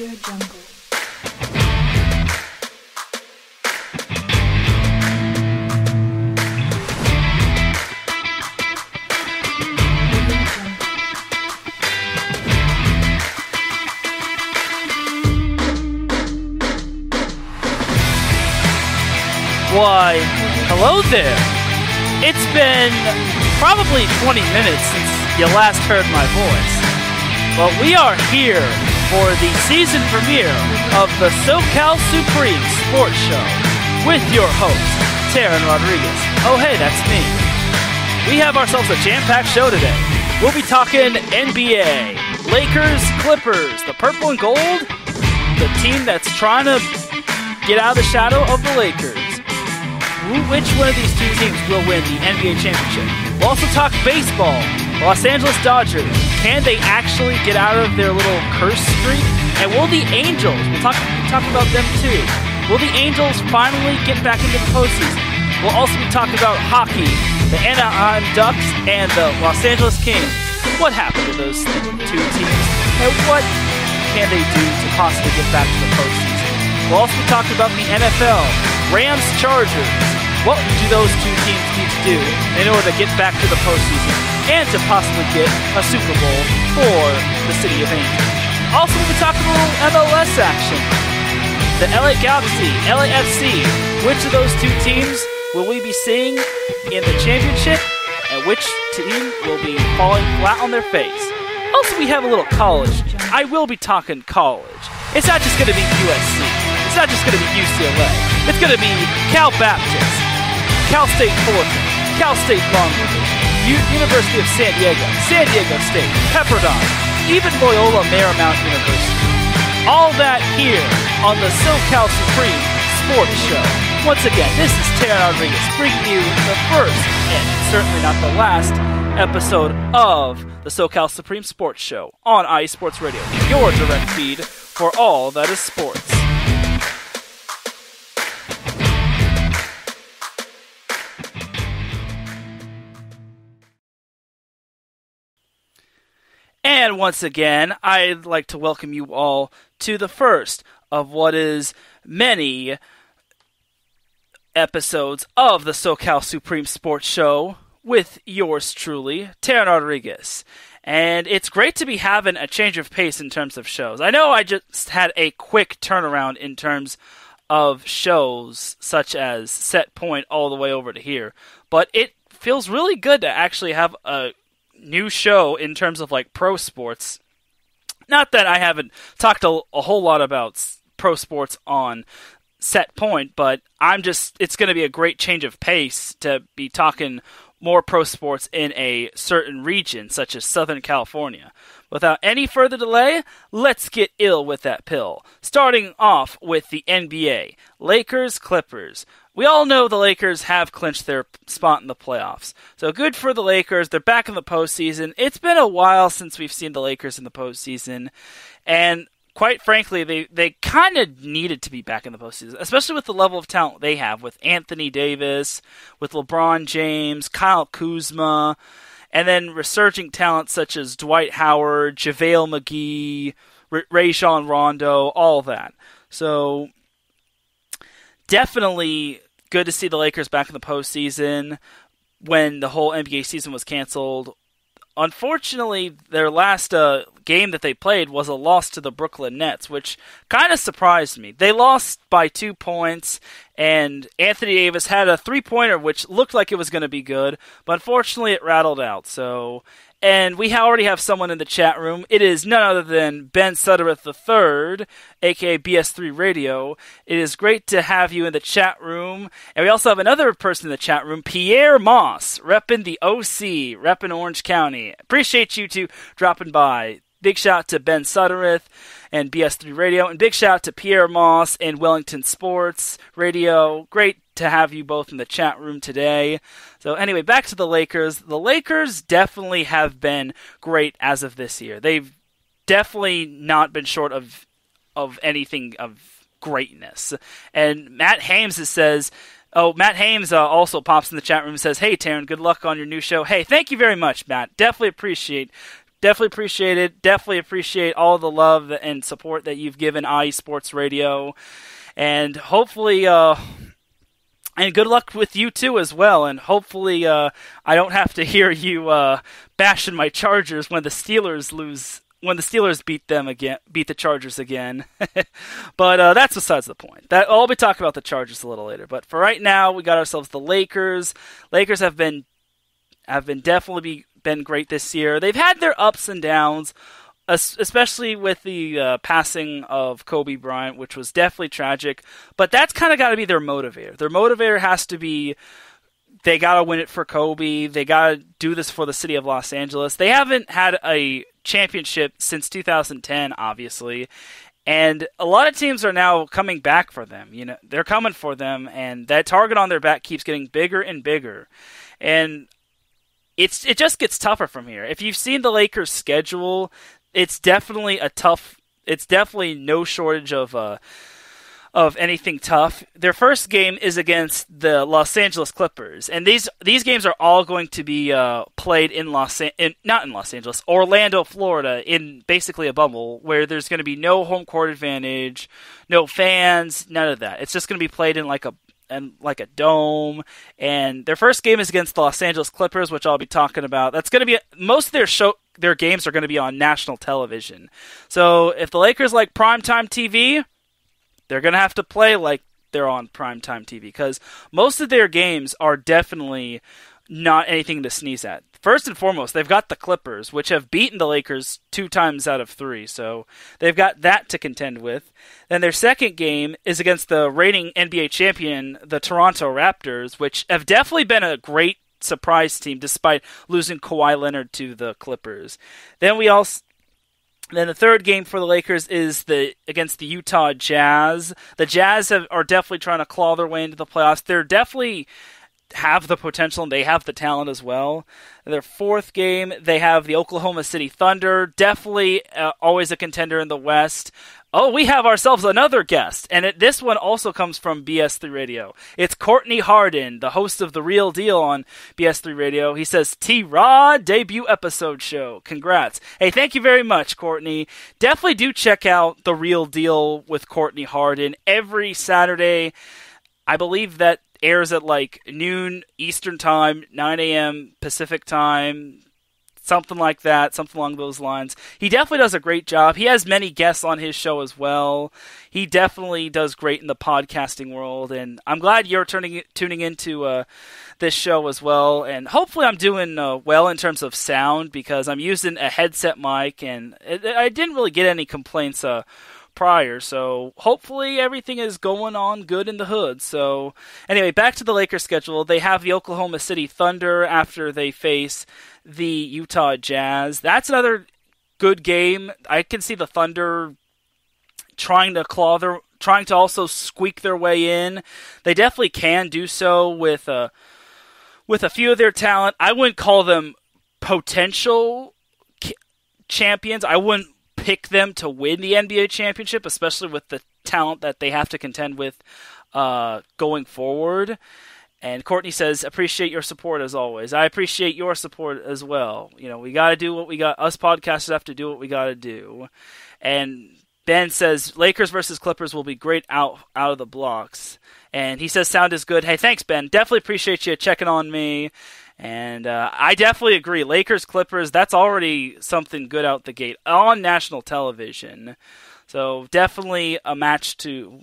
Jungle. Why, hello there. It's been probably 20 minutes since you last heard my voice. But we are here for the season premiere of the SoCal Supreme Sports Show with your host, Teran Rodriguez. Oh, hey, that's me. We have ourselves a jam packed show today. We'll be talking NBA, Lakers, Clippers, the purple and gold, the team that's trying to get out of the shadow of the Lakers. Which one of these two teams will win the NBA championship? We'll also talk baseball. Los Angeles Dodgers. Can they actually get out of their little curse streak? And will the Angels? We'll talk, talk about them too. Will the Angels finally get back into the postseason? We'll also be talking about hockey, the Anaheim Ducks, and the Los Angeles Kings. What happened to those two teams? And what can they do to possibly get back to the postseason? We'll also be talking about the NFL, Rams, Chargers. What do those two teams need to do in order to get back to the postseason and to possibly get a Super Bowl for the City of Angels? Also, we'll be talking a little MLS action. The LA Galaxy, LAFC. Which of those two teams will we be seeing in the championship, and which team will be falling flat on their face? Also, we have a little college. I will be talking college. It's not just going to be USC. It's not just going to be UCLA. It's going to be Cal Baptist, Cal State Fullerton, Cal State Long Beach, U- University of San Diego, San Diego State, Pepperdine, even Loyola Marymount University. All that here on the SoCal Supreme Sports Show. Once again, this is Teran Rodriguez bringing you the first, and certainly not the last, episode of the SoCal Supreme Sports Show on iSports Radio, your direct feed for all that is sports. And once again, I'd like to welcome you all to the first of what is many episodes of the SoCal Supreme Sports Show with yours truly, Teran Rodriguez. And it's great to be having a change of pace in terms of shows. I know I just had a quick turnaround in terms of shows such as Set Point all the way over to here, but it feels really good to actually have a new show in terms of like pro sports. Not that I haven't talked a, a whole lot about pro sports on set point, but I'm just it's going to be a great change of pace to be talking more pro sports in a certain region such as Southern California. Without any further delay, let's get ill with that pill. Starting off with the NBA, Lakers Clippers. We all know the Lakers have clinched their spot in the playoffs. So good for the Lakers. They're back in the postseason. It's been a while since we've seen the Lakers in the postseason. And quite frankly, they, they kind of needed to be back in the postseason, especially with the level of talent they have with Anthony Davis, with LeBron James, Kyle Kuzma, and then resurging talent such as Dwight Howard, JaVale McGee, R- Rajon Rondo, all that. So definitely good to see the Lakers back in the postseason when the whole NBA season was canceled. Unfortunately, their last uh, game that they played was a loss to the Brooklyn Nets, which kind of surprised me. They lost by two points, and Anthony Davis had a three pointer which looked like it was going to be good, but unfortunately it rattled out. So, and we already have someone in the chat room. It is none other than Ben Suttereth III, aka BS3 Radio. It is great to have you in the chat room. And we also have another person in the chat room, Pierre Moss, repping the OC, repping Orange County. Appreciate you two dropping by. Big shout to Ben Suttereth and BS3 Radio, and big shout to Pierre Moss and Wellington Sports Radio. Great to have you both in the chat room today. So, anyway, back to the Lakers. The Lakers definitely have been great as of this year. They've definitely not been short of of anything of greatness. And Matt Hames says, "Oh, Matt Hames uh, also pops in the chat room and says, "Hey, Teran, good luck on your new show." Hey, thank you very much, Matt. Definitely appreciate definitely appreciate it. Definitely appreciate all the love and support that you've given IE Sports Radio, and hopefully, uh, and good luck with you too as well. And hopefully, uh, I don't have to hear you uh, bashing my Chargers when the Steelers lose. When the Steelers beat them again, beat the Chargers again, but uh, that's besides the point. That I'll be talking about the Chargers a little later. But for right now, we got ourselves the Lakers. Lakers have been have been definitely be, been great this year. They've had their ups and downs, especially with the uh, passing of Kobe Bryant, which was definitely tragic. But that's kind of got to be their motivator. Their motivator has to be they got to win it for Kobe. They got to do this for the city of Los Angeles. They haven't had a championship since 2010, obviously. And a lot of teams are now coming back for them. You know, they're coming for them, and that target on their back keeps getting bigger and bigger. And it's it just gets tougher from here. If you've seen the Lakers' schedule, it's definitely a tough. It's definitely no shortage of uh, of anything tough. Their first game is against the Los Angeles Clippers, and these these games are all going to be uh, played in Los in, not in Los Angeles, Orlando, Florida, in basically a bubble where there's going to be no home court advantage, no fans, none of that. It's just going to be played in like a and like a dome. And their first game is against the Los Angeles Clippers, which I'll be talking about. That's going to be most of their show. Their games are going to be on national television. So if the Lakers like primetime TV, they're going to have to play like they're on primetime TV because most of their games are definitely not anything to sneeze at. First and foremost, they've got the Clippers, which have beaten the Lakers two times out of three, so they've got that to contend with. Then their second game is against the reigning NBA champion, the Toronto Raptors, which have definitely been a great surprise team despite losing Kawhi Leonard to the Clippers. Then we also then the third game for the Lakers is the against the Utah Jazz. The Jazz have, are definitely trying to claw their way into the playoffs. They're definitely have the potential and they have the talent as well. Their fourth game, they have the Oklahoma City Thunder, definitely uh, always a contender in the West. Oh, we have ourselves another guest, and it, this one also comes from BS3 Radio. It's Courtney Harden, the host of The Real Deal on BS3 Radio. He says, T Rod debut episode show. Congrats. Hey, thank you very much, Courtney. Definitely do check out The Real Deal with Courtney Harden every Saturday. I believe that airs at like noon Eastern Time, 9 a.m. Pacific Time, something like that, something along those lines. He definitely does a great job. He has many guests on his show as well. He definitely does great in the podcasting world, and I'm glad you're turning tuning into uh, this show as well. And hopefully, I'm doing uh, well in terms of sound because I'm using a headset mic, and it, I didn't really get any complaints. Uh, prior. So hopefully everything is going on good in the hood. So anyway, back to the Lakers schedule. They have the Oklahoma City Thunder after they face the Utah Jazz. That's another good game. I can see the Thunder trying to claw their trying to also squeak their way in. They definitely can do so with a uh, with a few of their talent. I wouldn't call them potential champions. I wouldn't pick them to win the NBA championship, especially with the talent that they have to contend with uh, going forward. And Courtney says, appreciate your support as always. I appreciate your support as well. You know, we got to do what we got. Us podcasters have to do what we got to do. And Ben says, Lakers versus Clippers will be great out out of the blocks. And he says, sound is good. Hey, thanks, Ben. Definitely appreciate you checking on me. And uh, I definitely agree. Lakers Clippers, that's already something good out the gate on national television. So definitely a match to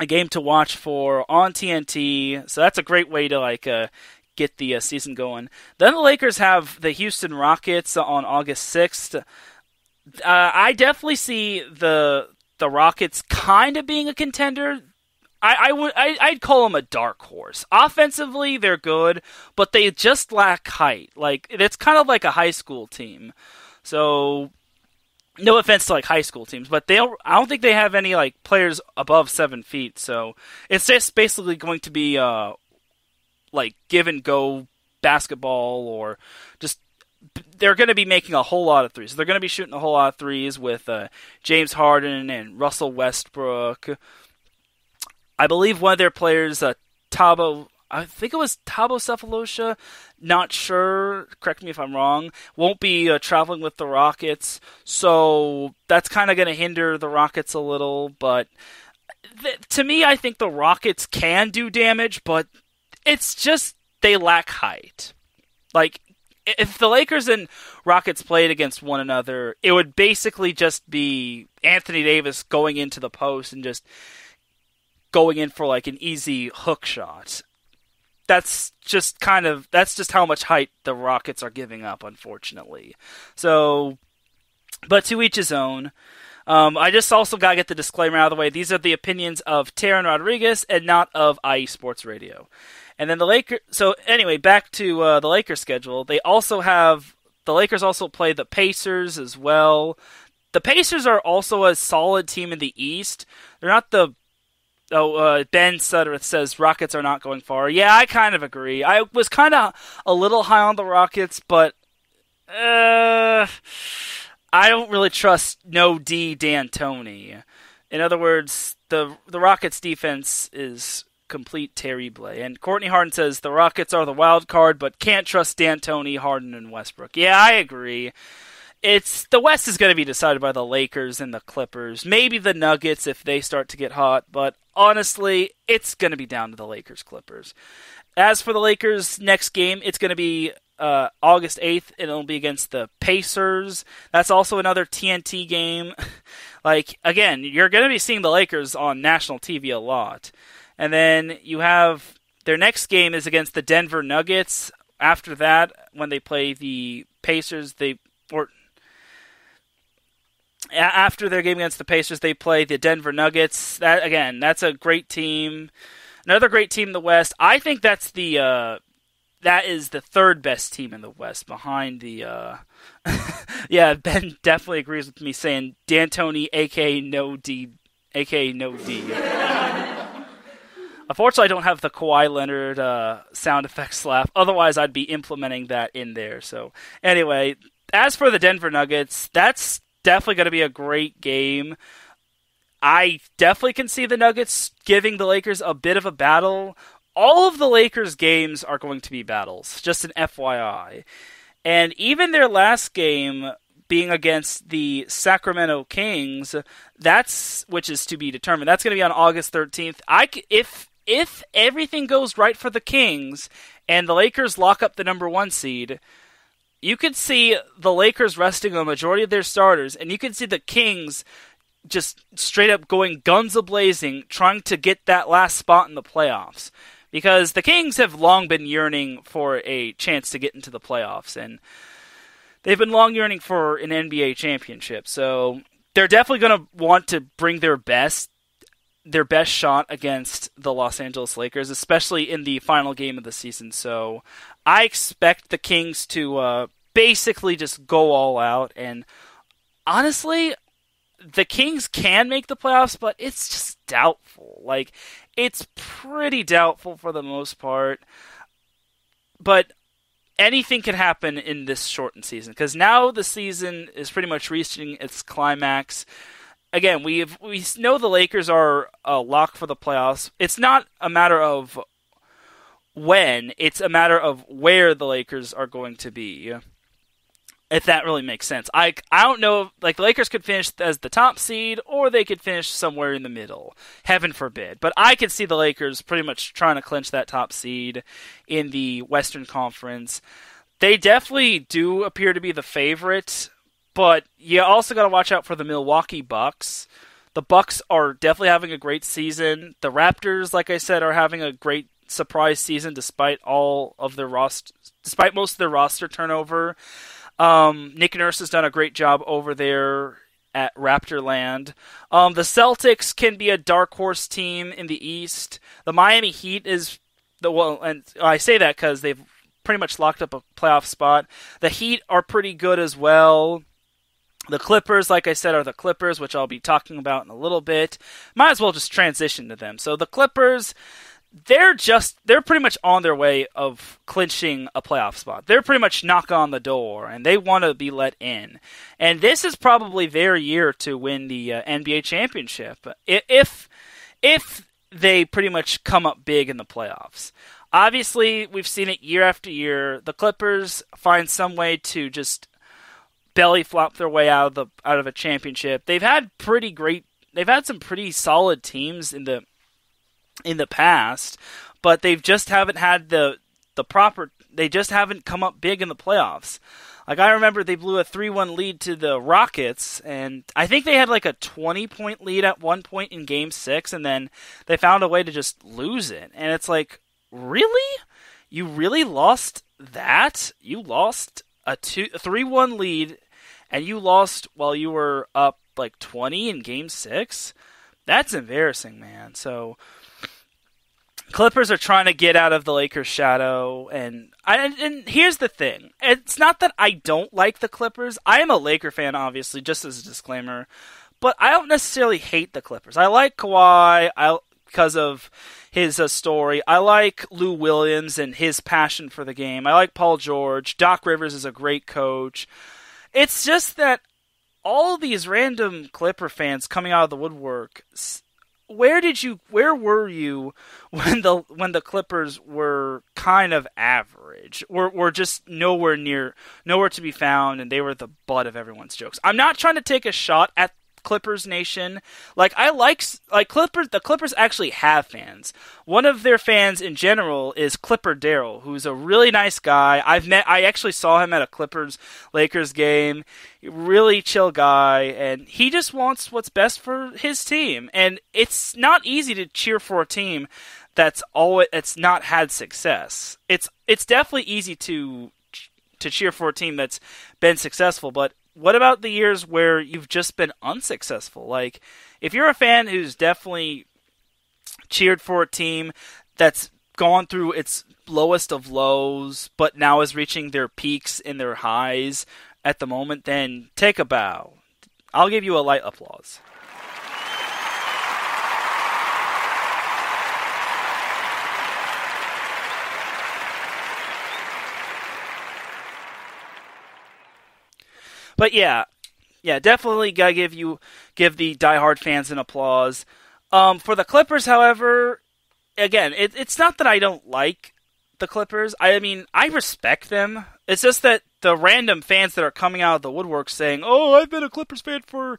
a game to watch for on TNT. So that's a great way to like uh, get the uh, season going. Then the Lakers have the Houston Rockets on August 6th. Uh, I definitely see the the Rockets kind of being a contender. I, I would I, I'd call them a dark horse. Offensively, they're good, but they just lack height. Like it's kind of like a high school team. So, no offense to like high school teams, but they don't, I don't think they have any like players above seven feet. So it's just basically going to be uh like give and go basketball or just they're going to be making a whole lot of threes. They're going to be shooting a whole lot of threes with uh, James Harden and Russell Westbrook. I believe one of their players, uh, Thabo, I think it was Thabo Sefolosha, not sure, correct me if I'm wrong, won't be uh, traveling with the Rockets. So that's kind of going to hinder the Rockets a little. But th- to me, I think the Rockets can do damage, but it's just they lack height. Like, if the Lakers and Rockets played against one another, it would basically just be Anthony Davis going into the post and just going in for like an easy hook shot. That's just kind of that's just how much height the Rockets are giving up, unfortunately. So, but to each his own. Um, I just also gotta get the disclaimer out of the way. These are the opinions of Teran Rodriguez and not of IE Sports Radio. And then the Lakers. So anyway, back to uh, the Lakers schedule. They also have the Lakers also play the Pacers as well. The Pacers are also a solid team in the East. They're not the Oh, uh, Ben Suttereth says Rockets are not going far. Yeah, I kind of agree. I was kind of a little high on the Rockets, but uh, I don't really trust no D D'Antoni. In other words, the the Rockets defense is complete terrible. And Courtney Harden says the Rockets are the wild card, but can't trust D'Antoni, Harden, and Westbrook. Yeah, I agree it's the West is going to be decided by the Lakers and the Clippers, maybe the Nuggets if they start to get hot, but honestly, it's going to be down to the Lakers Clippers. As for the Lakers next game, it's going to be uh, August 8th, and it'll be against the Pacers. That's also another TNT game. like, again, you're going to be seeing the Lakers on national TV a lot. And then you have their next game is against the Denver Nuggets. After that, when they play the Pacers, they or after their game against the Pacers, they play the Denver Nuggets. That again, that's a great team. Another great team in the West. I think that's the uh, that is the third best team in the West behind the. Uh, yeah, Ben definitely agrees with me saying D'Antoni, aka No D, aka No D. Unfortunately, I don't have the Kawhi Leonard uh, sound effect slap. Otherwise, I'd be implementing that in there. So, anyway, as for the Denver Nuggets, that's definitely going to be a great game. I definitely can see the Nuggets giving the Lakers a bit of a battle. All of the Lakers games are going to be battles, just an FYI. And even their last game being against the Sacramento Kings, that's which is to be determined. That's going to be on August 13th. I if if everything goes right for the Kings and the Lakers lock up the number 1 seed, you could see the Lakers resting a majority of their starters, and you could see the Kings just straight up going guns a blazing, trying to get that last spot in the playoffs. Because the Kings have long been yearning for a chance to get into the playoffs, and they've been long yearning for an NBA championship. So they're definitely going to want to bring their best their best shot against the Los Angeles Lakers, especially in the final game of the season. So I expect the Kings to uh, basically just go all out. And honestly, the Kings can make the playoffs, but it's just doubtful. Like, it's pretty doubtful for the most part. But anything can happen in this shortened season because now the season is pretty much reaching its climax. Again, we we know the Lakers are a lock for the playoffs. It's not a matter of when; it's a matter of where the Lakers are going to be if that really makes sense. I I don't know. Like the Lakers could finish as the top seed, or they could finish somewhere in the middle. Heaven forbid. But I could see the Lakers pretty much trying to clinch that top seed in the Western Conference. They definitely do appear to be the favorite, but you also got to watch out for the Milwaukee Bucks. The Bucks are definitely having a great season. The Raptors, like I said, are having a great surprise season despite all of their roster, despite most of their roster turnover. Um, Nick Nurse has done a great job over there at Raptorland. Um, the Celtics can be a dark horse team in the East. The Miami Heat is the well, and I say that because they've pretty much locked up a playoff spot. The Heat are pretty good as well. The Clippers, like I said, are the Clippers, which I'll be talking about in a little bit. Might as well just transition to them. So the Clippers, they're just they're pretty much on their way of clinching a playoff spot. They're pretty much knock on the door and they want to be let in. And this is probably their year to win the uh, NBA championship if if they pretty much come up big in the playoffs. obviously we've seen it year after year. The Clippers find some way to just belly flop their way out of the out of a championship. They've had pretty great. They've had some pretty solid teams in the in the past, but they've just haven't had the the proper. They just haven't come up big in the playoffs. Like I remember they blew a 3-1 lead to the Rockets and I think they had like a 20 point lead at one point in game 6 and then they found a way to just lose it. And it's like, "Really? You really lost that? You lost a 2 a 3-1 lead and you lost while you were up like 20 in game 6? That's embarrassing, man." So Clippers are trying to get out of the Lakers' shadow, and and here's the thing: it's not that I don't like the Clippers. I am a Laker fan, obviously, just as a disclaimer, but I don't necessarily hate the Clippers. I like Kawhi, because of his uh, story. I like Lou Williams and his passion for the game. I like Paul George. Doc Rivers is a great coach. It's just that all these random Clipper fans coming out of the woodwork where did you where were you when the when the Clippers were kind of average or were just nowhere near nowhere to be found and they were the butt of everyone's jokes. I'm not trying to take a shot at Clippers Nation. Like I like like Clippers. The Clippers actually have fans. One of their fans in general is Clipper Darrell, who's a really nice guy. I've met. I actually saw him at a Clippers Lakers game. Really chill guy, and he just wants what's best for his team. And it's not easy to cheer for a team that's always it's not had success. It's it's definitely easy to to cheer for a team that's been successful, but what about the years where you've just been unsuccessful? Like, if you're a fan who's definitely cheered for a team that's gone through its lowest of lows, but now is reaching their peaks and their highs at the moment, then take a bow. I'll give you a light applause. But yeah, yeah, definitely gotta give you give the diehard fans an applause. Um, for the Clippers, however, again, it, it's not that I don't like the Clippers. I mean, I respect them. It's just that the random fans that are coming out of the woodwork saying, "Oh, I've been a Clippers fan for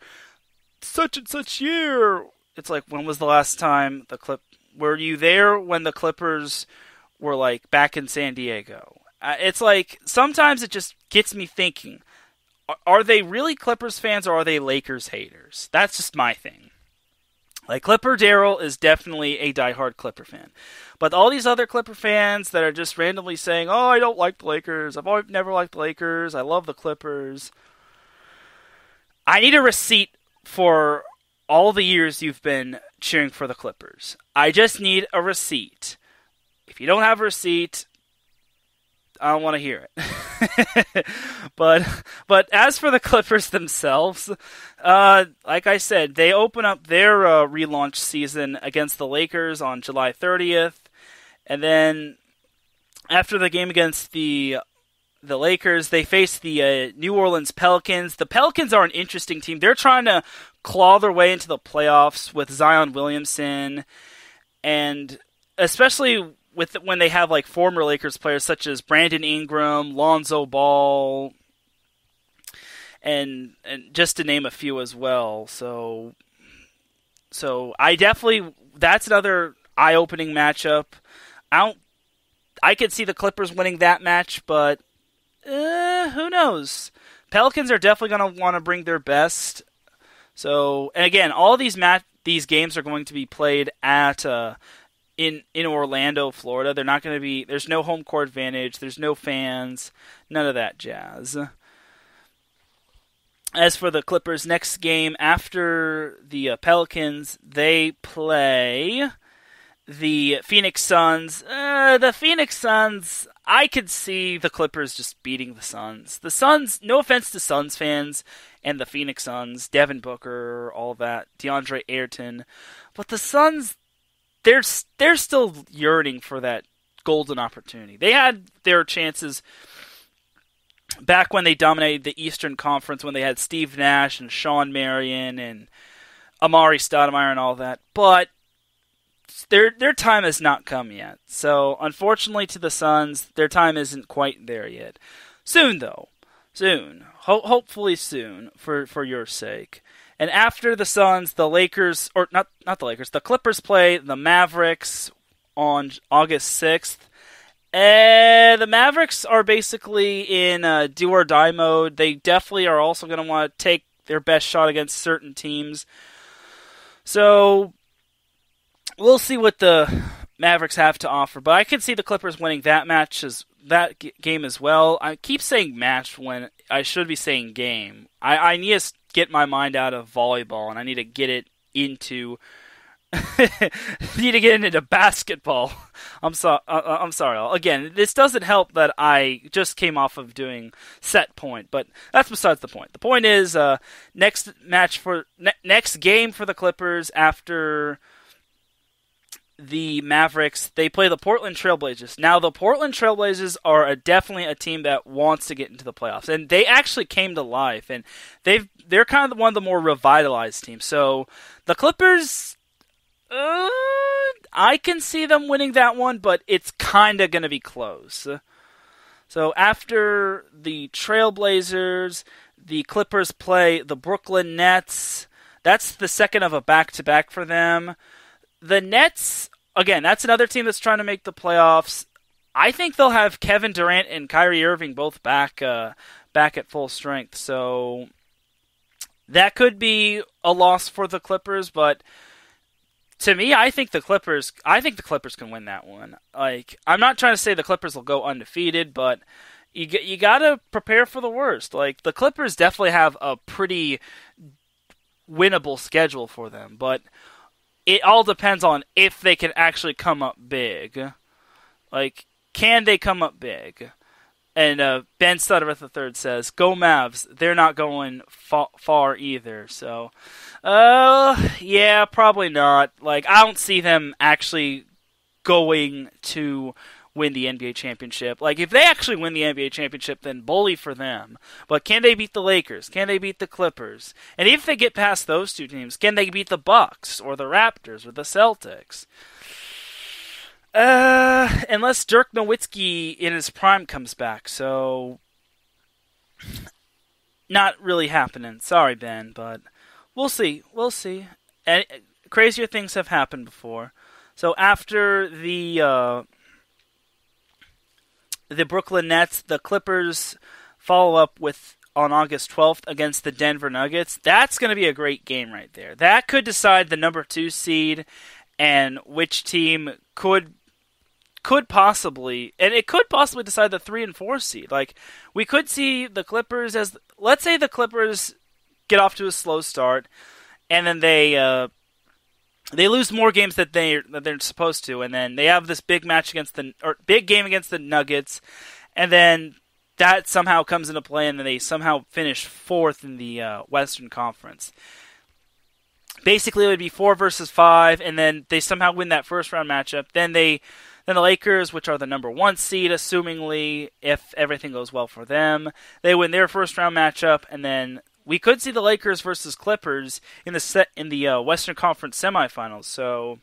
such and such year." It's like, when was the last time the clip? Were you there when the Clippers were like back in San Diego? Uh, it's like sometimes it just gets me thinking are they really Clippers fans or are they Lakers haters? That's just my thing. Like Clipper Darrell is definitely a diehard Clipper fan, but all these other Clipper fans that are just randomly saying, "Oh, I don't like the Lakers. I've always, never liked the Lakers. I love the Clippers." I need a receipt for all the years you've been cheering for the Clippers. I just need a receipt. If you don't have a receipt, I don't want to hear it. but but as for the Clippers themselves, uh, like I said, they open up their uh, relaunch season against the Lakers on July 30th, and then after the game against the the Lakers, they face the uh, New Orleans Pelicans. The Pelicans are an interesting team. They're trying to claw their way into the playoffs with Zion Williamson, and especially with when they have like former Lakers players such as Brandon Ingram, Lonzo Ball, and and just to name a few as well. So so I definitely that's another eye-opening matchup. I don't I could see the Clippers winning that match, but uh, who knows? Pelicans are definitely going to want to bring their best. So, and again, all these mat these games are going to be played at uh, in in Orlando, Florida. They're not going to be. There's no home court advantage. There's no fans. None of that jazz. As for the Clippers' next game after the uh, Pelicans, they play the Phoenix Suns. Uh, the Phoenix Suns. I could see the Clippers just beating the Suns. The Suns. No offense to Suns fans and the Phoenix Suns, Devin Booker, all that, DeAndre Ayton, but the Suns they're they're still yearning for that golden opportunity. They had their chances back when they dominated the Eastern Conference when they had Steve Nash and Shawn Marion and Amar'e Stoudemire and all that. But their their time has not come yet. So unfortunately to the Suns, their time isn't quite there yet. Soon though, soon, Ho- hopefully soon for for your sake. And after the Suns, the Lakers or not not the Lakers, the Clippers play the Mavericks on August sixth. Uh, the Mavericks are basically in uh, do or die mode. They definitely are also going to want to take their best shot against certain teams. So we'll see what the Mavericks have to offer. But I can see the Clippers winning that match as that g- game as well. I keep saying match when I should be saying game. I, I need to get my mind out of volleyball and I need to get it into need to get into basketball. I'm sorry. Uh, I'm sorry. Again, this doesn't help that I just came off of doing set point, but that's besides the point. The point is, uh, next match for ne- next game for the Clippers after the Mavericks, they play the Portland Trailblazers. Now, the Portland Trailblazers are a, definitely a team that wants to get into the playoffs, and they actually came to life, and they've they're kind of one of the more revitalized teams. So the Clippers, uh, I can see them winning that one, but it's kind of going to be close. So after the Trailblazers, the Clippers play the Brooklyn Nets. That's the second of a back to back for them. The Nets, again, that's another team that's trying to make the playoffs. I think they'll have Kevin Durant and Kyrie Irving both back uh, back at full strength. So that could be a loss for the Clippers, but to me, I think the Clippers. I think the Clippers can win that one. Like, I'm not trying to say the Clippers will go undefeated, but you you got to prepare for the worst. Like, the Clippers definitely have a pretty winnable schedule for them, but it all depends on if they can actually come up big. Like, can they come up big? And uh, Ben Stuttereth III says, "Go Mavs! They're not going fa- far either." So, uh, yeah, probably not. Like, I don't see them actually going to win the NBA championship. Like, if they actually win the NBA championship, then bully for them. But can they beat the Lakers? Can they beat the Clippers? And if they get past those two teams, can they beat the Bucks or the Raptors or the Celtics? Uh, unless Dirk Nowitzki in his prime comes back, so not really happening. Sorry, Ben, but we'll see. We'll see. And crazier things have happened before. So after the uh, the Brooklyn Nets, the Clippers follow up with on August 12th against the Denver Nuggets. That's going to be a great game right there. That could decide the number 2 seed and which team could could possibly and it could possibly decide the 3 and 4 seed. Like we could see the Clippers as let's say the Clippers get off to a slow start and then they uh, they lose more games that they that they're supposed to, and then they have this big match against the or big game against the Nuggets, and then that somehow comes into play, and then they somehow finish fourth in the uh, Western Conference. Basically, it would be four versus five, and then they somehow win that first round matchup. Then they, then the Lakers, which are the number one seed, assumingly if everything goes well for them, they win their first round matchup, and then we could see the Lakers versus Clippers in the set in the uh, Western Conference semifinals. So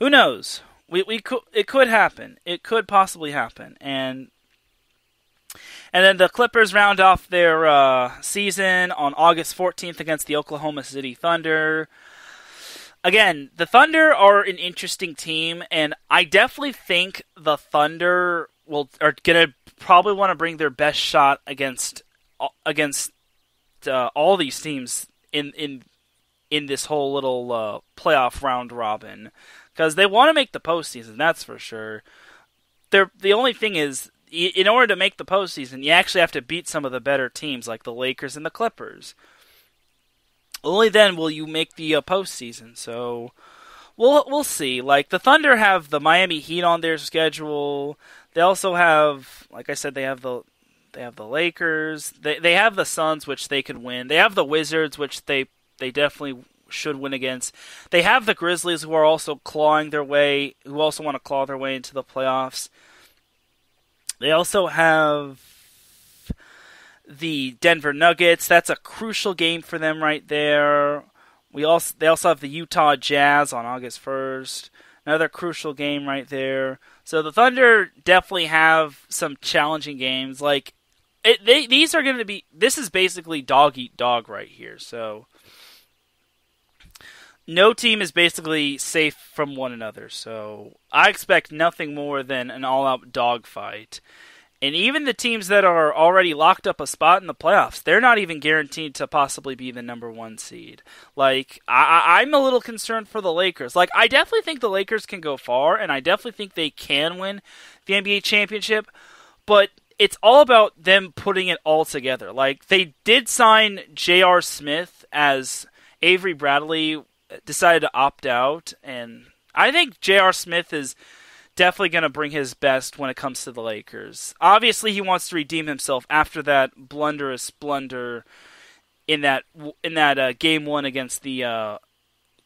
who knows? We we could it could happen. It could possibly happen, and and then the Clippers round off their uh, season on August 14th against the Oklahoma City Thunder. Again, the Thunder are an interesting team, and I definitely think the Thunder will are gonna probably want to bring their best shot against against uh, all these teams in in in this whole little uh, playoff round robin because they want to make the postseason. That's for sure. They're, the only thing is, in order to make the postseason, you actually have to beat some of the better teams like the Lakers and the Clippers. Only then will you make the uh, postseason. So we'll we'll see. Like the Thunder have the Miami Heat on their schedule. They also have, like I said, they have the they have the Lakers. They they have the Suns, which they could win. They have the Wizards, which they they definitely should win against. They have the Grizzlies, who are also clawing their way, who also want to claw their way into the playoffs. They also have the Denver Nuggets. That's a crucial game for them right there. we also they also have the Utah Jazz on August first. Another crucial game right there. So the Thunder definitely have some challenging games. Like it, they, these are going to be. This is basically dog eat dog right here. So no team is basically safe from one another. So I expect nothing more than an all-out dogfight. And even the teams that are already locked up a spot in the playoffs, they're not even guaranteed to possibly be the number one seed. Like, I, I'm a little concerned for the Lakers. Like, I definitely think the Lakers can go far, and I definitely think they can win the NBA championship, but it's all about them putting it all together. Like, they did sign J.R. Smith as Avery Bradley decided to opt out, and I think J.R. Smith is definitely going to bring his best when it comes to the Lakers. Obviously, he wants to redeem himself after that blunderous blunder in that in that uh, game one against the uh,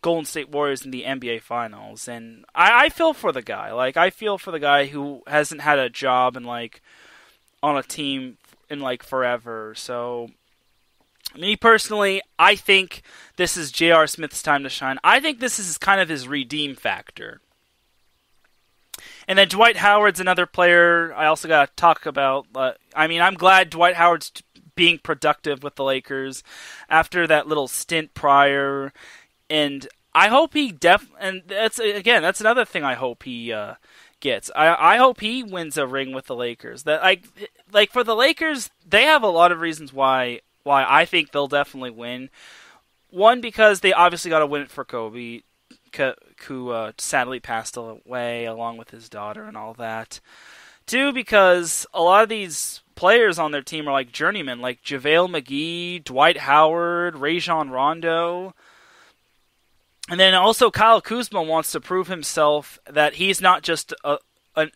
Golden State Warriors in the NBA Finals, and I, I feel for the guy. Like I feel for the guy who hasn't had a job and like on a team in like forever. So me personally, I think this is J.R. Smith's time to shine. I think this is kind of his redeem factor. And then Dwight Howard's another player I also got to talk about. Uh, I mean, I'm glad Dwight Howard's being productive with the Lakers after that little stint prior, and I hope he def. And that's again, that's another thing I hope he uh, gets. I I hope he wins a ring with the Lakers. That like like for the Lakers, they have a lot of reasons why why I think they'll definitely win. One because they obviously got to win it for Kobe who uh, sadly passed away along with his daughter and all that. Two, because a lot of these players on their team are like journeymen, like JaVale McGee, Dwight Howard, Rajon Rondo. And then also Kyle Kuzma wants to prove himself that he's not just a, an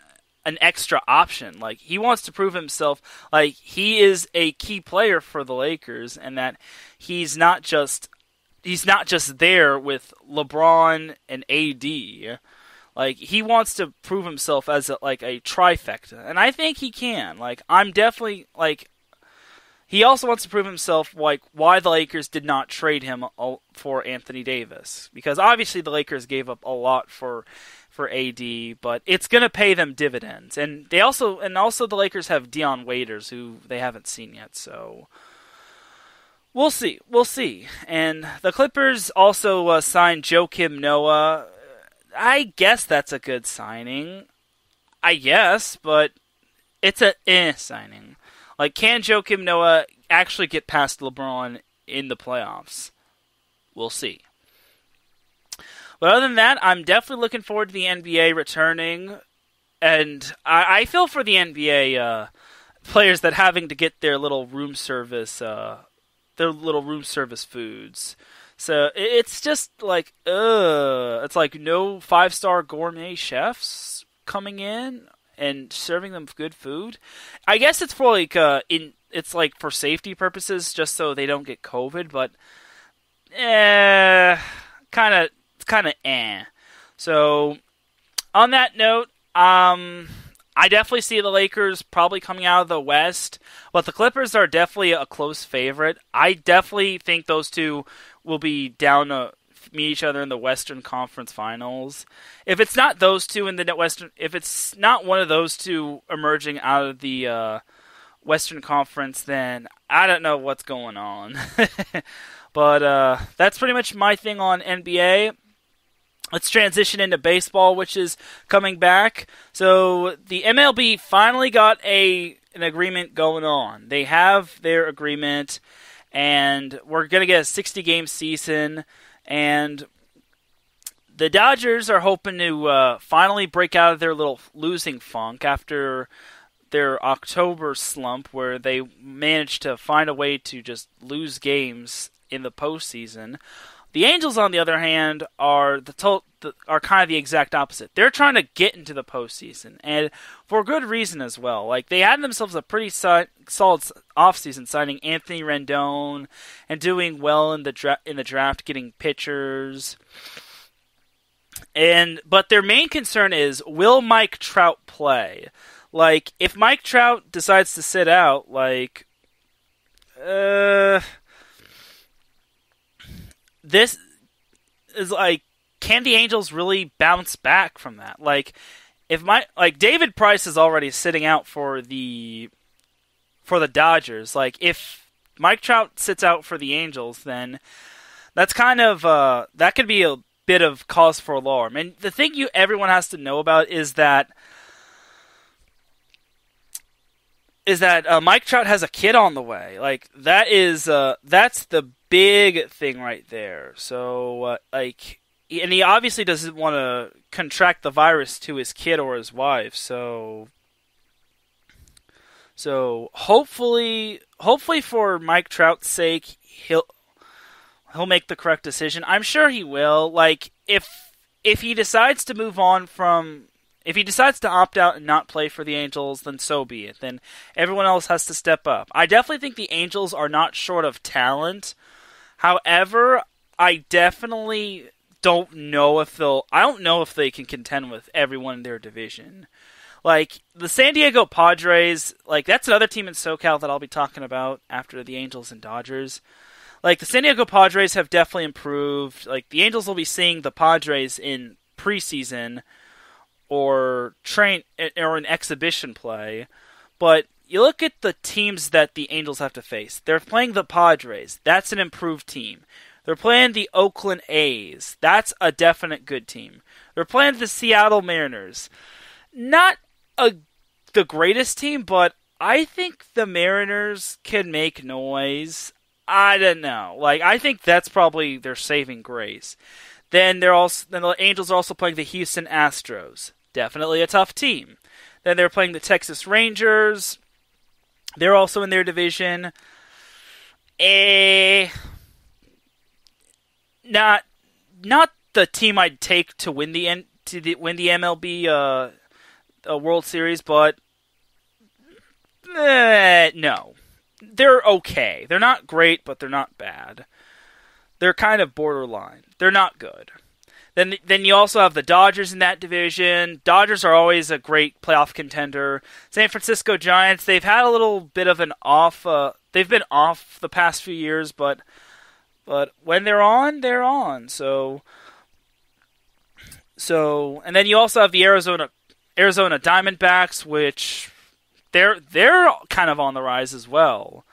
an extra option. Like he wants to prove himself like he is a key player for the Lakers and that he's not just he's not just there with LeBron and AD. Like he wants to prove himself as a, like a trifecta, and I think he can. Like I'm definitely like he also wants to prove himself like why the Lakers did not trade him for Anthony Davis because obviously the Lakers gave up a lot for for AD, but it's going to pay them dividends. And they also and also the Lakers have Dion Waiters who they haven't seen yet, so We'll see. We'll see. And the Clippers also uh, signed Joakim Noah. I guess that's a good signing. I guess, but it's a eh signing. Like, can Joakim Noah actually get past LeBron in the playoffs? We'll see. But other than that, I'm definitely looking forward to the NBA returning. And I, I feel for the NBA uh, players that having to get their little room service uh, their little room service foods. So it's just like, uh, it's like no five star gourmet chefs coming in and serving them good food. I guess it's for like uh, in it's like for safety purposes, just so they don't get COVID. But eh, kind of kind of eh. So on that note, um, I definitely see the Lakers probably coming out of the West, but the Clippers are definitely a close favorite. I definitely think those two will be down to meet each other in the Western Conference Finals. If it's not those two in the Western, if it's not one of those two emerging out of the uh, Western Conference, then I don't know what's going on. but uh, that's pretty much my thing on NBA. Let's transition into baseball, which is coming back. So the MLB finally got a an agreement going on. They have their agreement, and we're gonna get a 60 game season. And the Dodgers are hoping to uh, finally break out of their little losing funk after their October slump, where they managed to find a way to just lose games in the postseason. The Angels, on the other hand, are the, to- the, are kind of the exact opposite. They're trying to get into the postseason, and for good reason as well. Like they had themselves a pretty si- solid offseason, signing Anthony Rendon and doing well in the dra- in the draft, getting pitchers. And but their main concern is will Mike Trout play? Like if Mike Trout decides to sit out, like uh this is like, can the Angels really bounce back from that? Like, if my like David Price is already sitting out for the for the Dodgers. Like, if Mike Trout sits out for the Angels, then that's kind of uh, that could be a bit of cause for alarm. And the thing you everyone has to know about is that is that uh, Mike Trout has a kid on the way. Like that is uh, that's the big thing right there. So uh, like, and he obviously doesn't want to contract the virus to his kid or his wife. So so hopefully, hopefully for Mike Trout's sake, he'll he'll make the correct decision. I'm sure he will. Like if if he decides to move on from if he decides to opt out and not play for the Angels, then so be it. Then everyone else has to step up. I definitely think the Angels are not short of talent. However, I definitely don't know if they'll I don't know if they can contend with everyone in their division. Like the San Diego Padres, like that's another team in SoCal that I'll be talking about after the Angels and Dodgers. Like the San Diego Padres have definitely improved. Like the Angels will be seeing the Padres in preseason or train or an exhibition play. But you look at the teams that the Angels have to face. They're playing the Padres. That's an improved team. They're playing the Oakland A's. That's a definite good team. They're playing the Seattle Mariners. Not a the greatest team, but I think the Mariners can make noise. I don't know. Like I think that's probably their saving grace. Then they're also then the Angels are also playing the Houston Astros. Definitely a tough team. Then they're playing the Texas Rangers. They're also in their division. A not not the team I'd take to win the to the, win the MLB uh, World Series, but eh, no, they're okay. They're not great, but they're not bad. They're kind of borderline. They're not good. Then, then you also have the Dodgers in that division. Dodgers are always a great playoff contender. San Francisco Giants, they've had a little bit of an off. Uh, they've been off the past few years, but but when they're on, they're on. So, so, and then you also have the Arizona Arizona Diamondbacks, which they're they're kind of on the rise as well.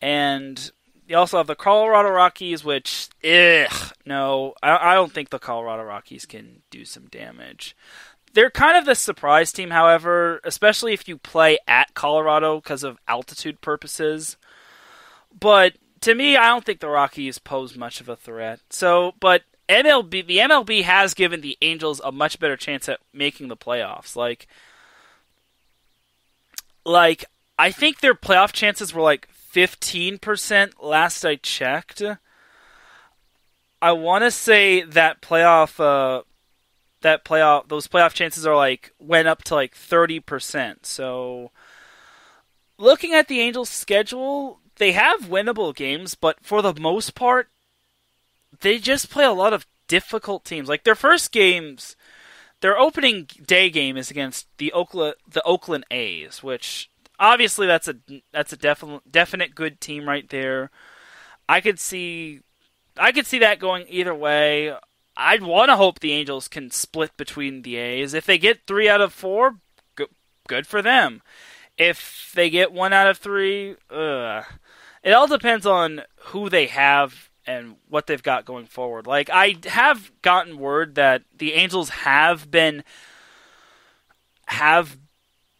And you also have the Colorado Rockies, which, ugh, no, I, I don't think the Colorado Rockies can do some damage. They're kind of the surprise team, however, especially if you play at Colorado because of altitude purposes. But to me, I don't think the Rockies pose much of a threat. So, but MLB, the MLB has given the Angels a much better chance at making the playoffs. Like, like I think their playoff chances were like fifteen percent last I checked. I want to say that playoff, uh, that playoff, those playoff chances are like went up to like thirty percent. So, looking at the Angels' schedule, they have winnable games, but for the most part, they just play a lot of difficult teams. Like their first games, their opening day game is against the Oakland the Oakland A's, which obviously that's a that's a definite definite good team right there. I could see I could see that going either way. I'd want to hope the Angels can split between the A's. If they get 3 out of 4, good for them. If they get 1 out of 3, ugh. It all depends on who they have and what they've got going forward. Like I have gotten word that the Angels have been have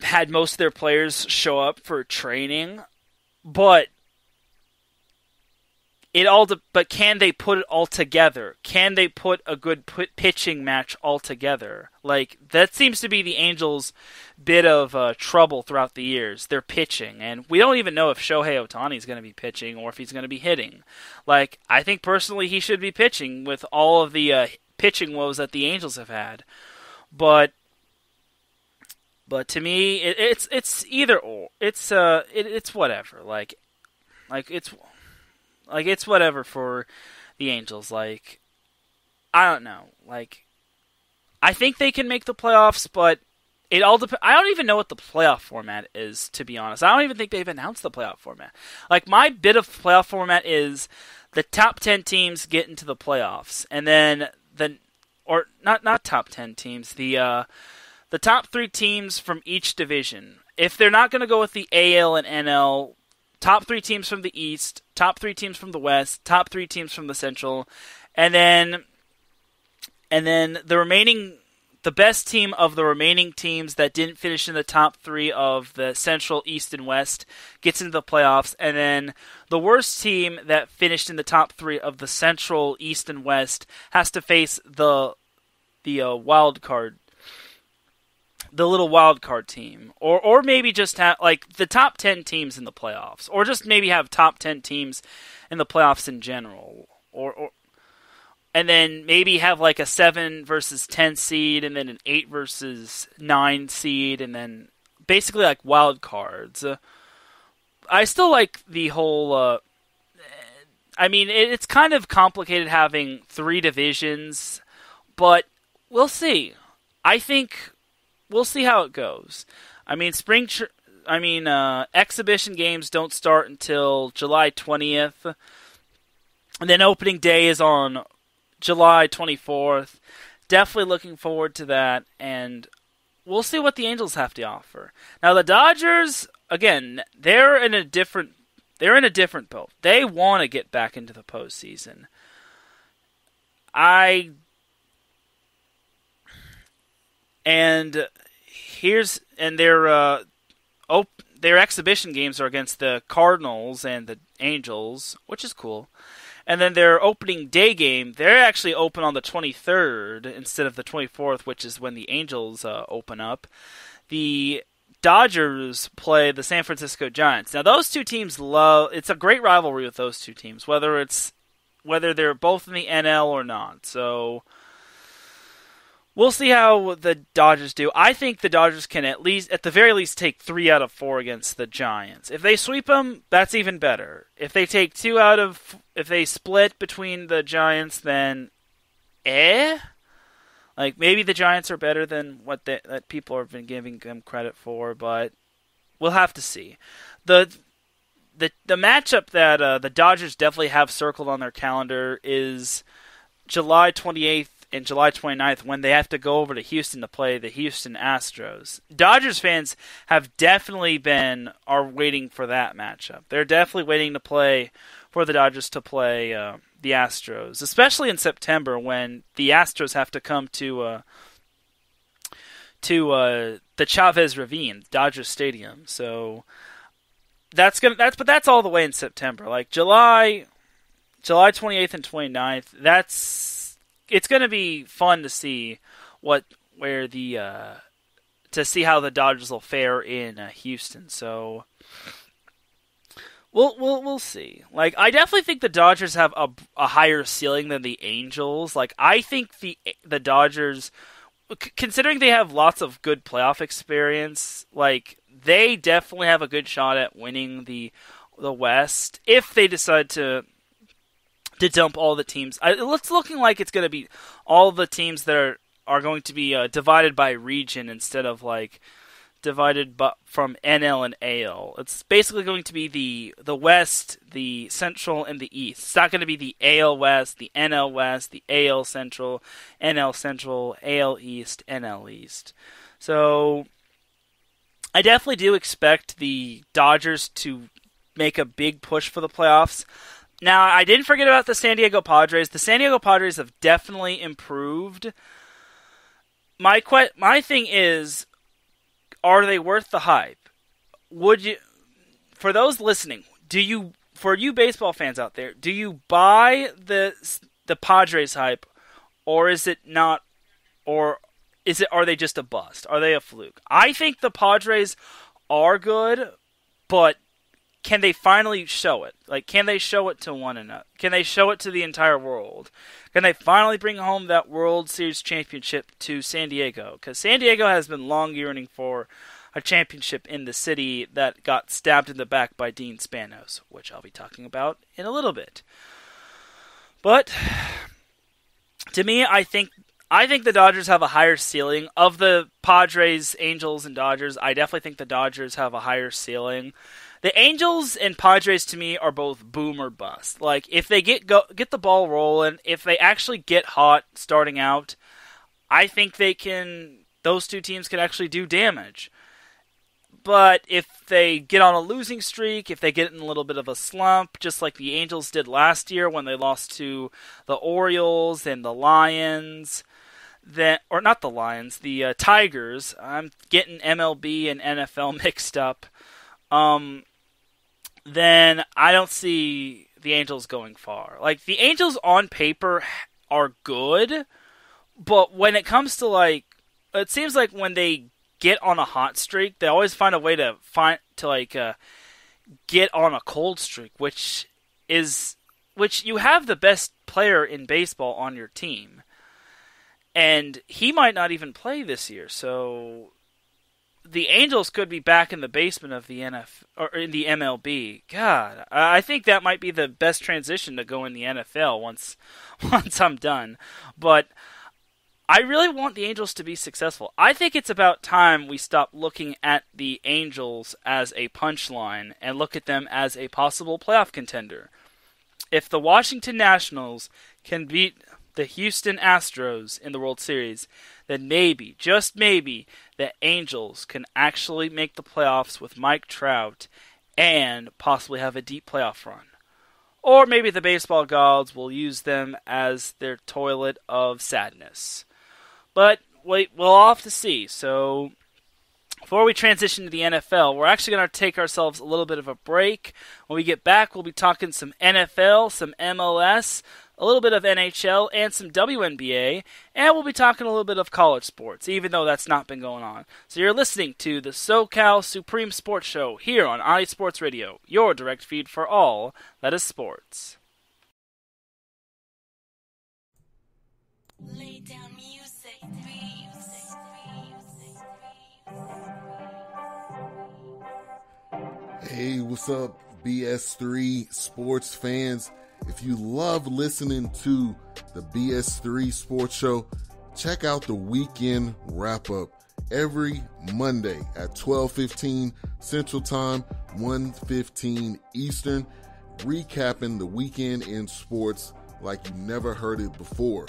had most of their players show up for training, but it all de- but can they put it all together? Can they put a good pitching match all together? Like that seems to be the Angels' bit of uh, trouble throughout the years. They're pitching, and we don't even know if Shohei Ohtani is going to be pitching or if he's going to be hitting. Like I think personally, he should be pitching with all of the uh, pitching woes that the Angels have had, but. But to me, it, it's it's either or. It's uh, it, it's whatever. Like, like it's like it's whatever for the Angels. Like I don't know. Like I think they can make the playoffs, but it all dep- I don't even know what the playoff format is to be honest. I don't even think they've announced the playoff format. Like my bit of playoff format is the top 10 teams get into the playoffs and then the or not not top 10 teams, the uh the top 3 teams from each division. If they're not going to go with the AL and NL, top 3 teams from the East, top 3 teams from the West, top 3 teams from the Central, and then and then the remaining the best team of the remaining teams that didn't finish in the top three of the Central, East, and West gets into the playoffs, and then the worst team that finished in the top three of the Central, East, and West has to face the the uh, wild card, the little wild card team, or or maybe just have like the top ten teams in the playoffs, or just maybe have top ten teams in the playoffs in general, or, or and then maybe have like a 7 versus 10 seed and then an 8 versus 9 seed and then basically like wild cards. Uh, i still like the whole uh, i mean it, it's kind of complicated having three divisions but we'll see. I think we'll see how it goes i mean spring tr- i mean uh, exhibition games don't start until july 20th and then opening day is on July 24th. Definitely looking forward to that, and we'll see what the Angels have to offer. Now, the Dodgers, again, they're in a different. They're in a different boat. They want to get back into the postseason. I and here's and their uh, op- their exhibition games are against the Cardinals and the Angels, which is cool. And then their opening day game, they're actually open on the 23rd instead of the 24th, which is when the Angels uh, open up. The Dodgers play the San Francisco Giants. Now those two teams love it's a great rivalry with those two teams, whether it's whether they're both in the NL or not. So we'll see how the Dodgers do. I think the Dodgers can at least, at the very least, take three out of four against the Giants. If they sweep them, that's even better. If they take two out of, if they split between the Giants, then eh. Like maybe the Giants are better than what they, that people have been giving them credit for, but we'll have to see. the the The matchup that uh, the Dodgers definitely have circled on their calendar is July twenty eighth and July 29th when they have to go over to Houston to play the Houston Astros. Dodgers fans have definitely been are waiting for that matchup. They're definitely waiting to play for the Dodgers to play uh, the Astros, especially in September when the Astros have to come to uh, to uh, the Chavez Ravine, Dodger Stadium. So that's gonna that's but that's all the way in September. Like July July 28th and 29th. That's it's going to be fun to see what where the uh, to see how the Dodgers will fare in uh, Houston. So we'll we'll we'll see. Like I definitely think the Dodgers have a, a higher ceiling than the Angels. Like I think the the Dodgers considering they have lots of good playoff experience, like they definitely have a good shot at winning the the West if they decide to to dump all the teams. I, it's looking like it's going to be all the teams that are are going to be uh, divided by region instead of like divided bu- from NL and AL. It's basically going to be the the West, the Central, and the East. It's not going to be the AL West, the NL West, the AL Central, NL Central, AL East, NL East. So I definitely do expect the Dodgers to make a big push for the playoffs. Now, I didn't forget about the San Diego Padres. The San Diego Padres have definitely improved. My que- my thing is, are they worth the hype? Would you, for those listening, do you, for you baseball fans out there, do you buy the the Padres hype, or is it not, or is it are they just a bust? Are they a fluke? I think the Padres are good, but can they finally show it? Like, can they show it to one another? Can they show it to the entire world? Can they finally bring home that World Series championship to San Diego? Because San Diego has been long yearning for a championship in the city that got stabbed in the back by Dean Spanos, which I'll be talking about in a little bit. But to me, I think I think the Dodgers have a higher ceiling of the Padres, Angels, and Dodgers. I definitely think the Dodgers have a higher ceiling. The Angels and Padres to me are both boom or bust. Like if they get go, get the ball rolling, if they actually get hot starting out, I think they can. Those two teams can actually do damage. But if they get on a losing streak, if they get in a little bit of a slump, just like the Angels did last year when they lost to the Orioles and the Lions, then or not the Lions, the uh, Tigers. I'm getting MLB and NFL mixed up. Um, then I don't see the Angels going far. Like the Angels on paper are good, but when it comes to like, it seems like when they get on a hot streak, they always find a way to find to like uh, get on a cold streak, which is which you have the best player in baseball on your team, and he might not even play this year. So the Angels could be back in the basement of the NF or in the MLB. God, I think that might be the best transition to go in the NFL once once I'm done. But I really want the Angels to be successful. I think it's about time we stop looking at the Angels as a punchline and look at them as a possible playoff contender. If the Washington Nationals can beat the Houston Astros in the World Series, then maybe, just maybe, the Angels can actually make the playoffs with Mike Trout and possibly have a deep playoff run. Or maybe the baseball gods will use them as their toilet of sadness. But wait, we'll have to see. So before we transition to the NFL, we're actually going to take ourselves a little bit of a break. When we get back, we'll be talking some NFL, some MLS, a little bit of NHL, and some WNBA, and we'll be talking a little bit of college sports, even though that's not been going on. So you're listening to the SoCal Supreme Sports Show here on IE Sports Radio, your direct feed for all that is sports. Lay down music, music, Hey, what's up, BS3 sports fans? If you love listening to the BS3 Sports Show, check out the weekend wrap up every Monday at 12:15 Central Time, 1:15 Eastern, recapping the weekend in sports like you never heard it before.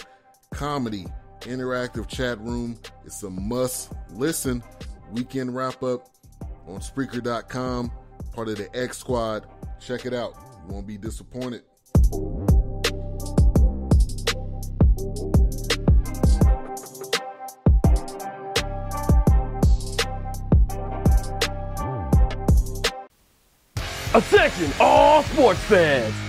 Comedy, interactive chat room, it's a must listen. Weekend wrap up on Spreaker.com, part of the X Squad. Check it out. You won't be disappointed. Attention, all sports fans!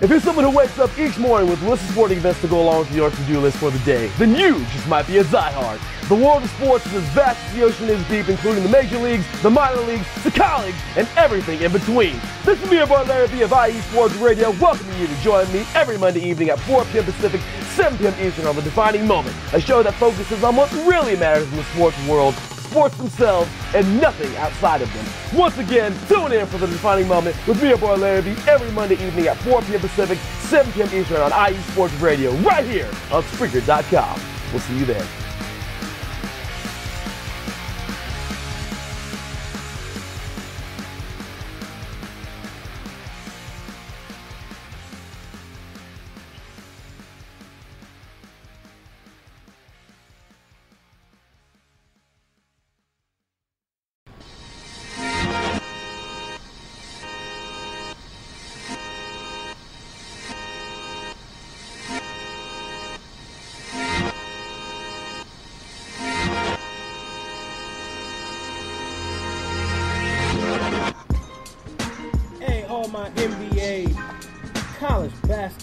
If you're someone who wakes up each morning with a list of sporting events to go along with your to-do list for the day, then you just might be a diehard. The world of sports is as vast as the ocean is deep, including the major leagues, the minor leagues, the college, and everything in between. This is me, your boy Larry B of IE Sports Radio, welcoming you to join me every Monday evening at 4 p.m. Pacific, 7 p.m. Eastern on The Defining Moment, a show that focuses on what really matters in the sports world, sports themselves, and nothing outside of them. Once again, tune in for the defining moment with me, your boy Larry every Monday evening at 4 p.m. Pacific, 7 p.m. Eastern on IE Sports Radio, right here on Spreaker.com. We'll see you there.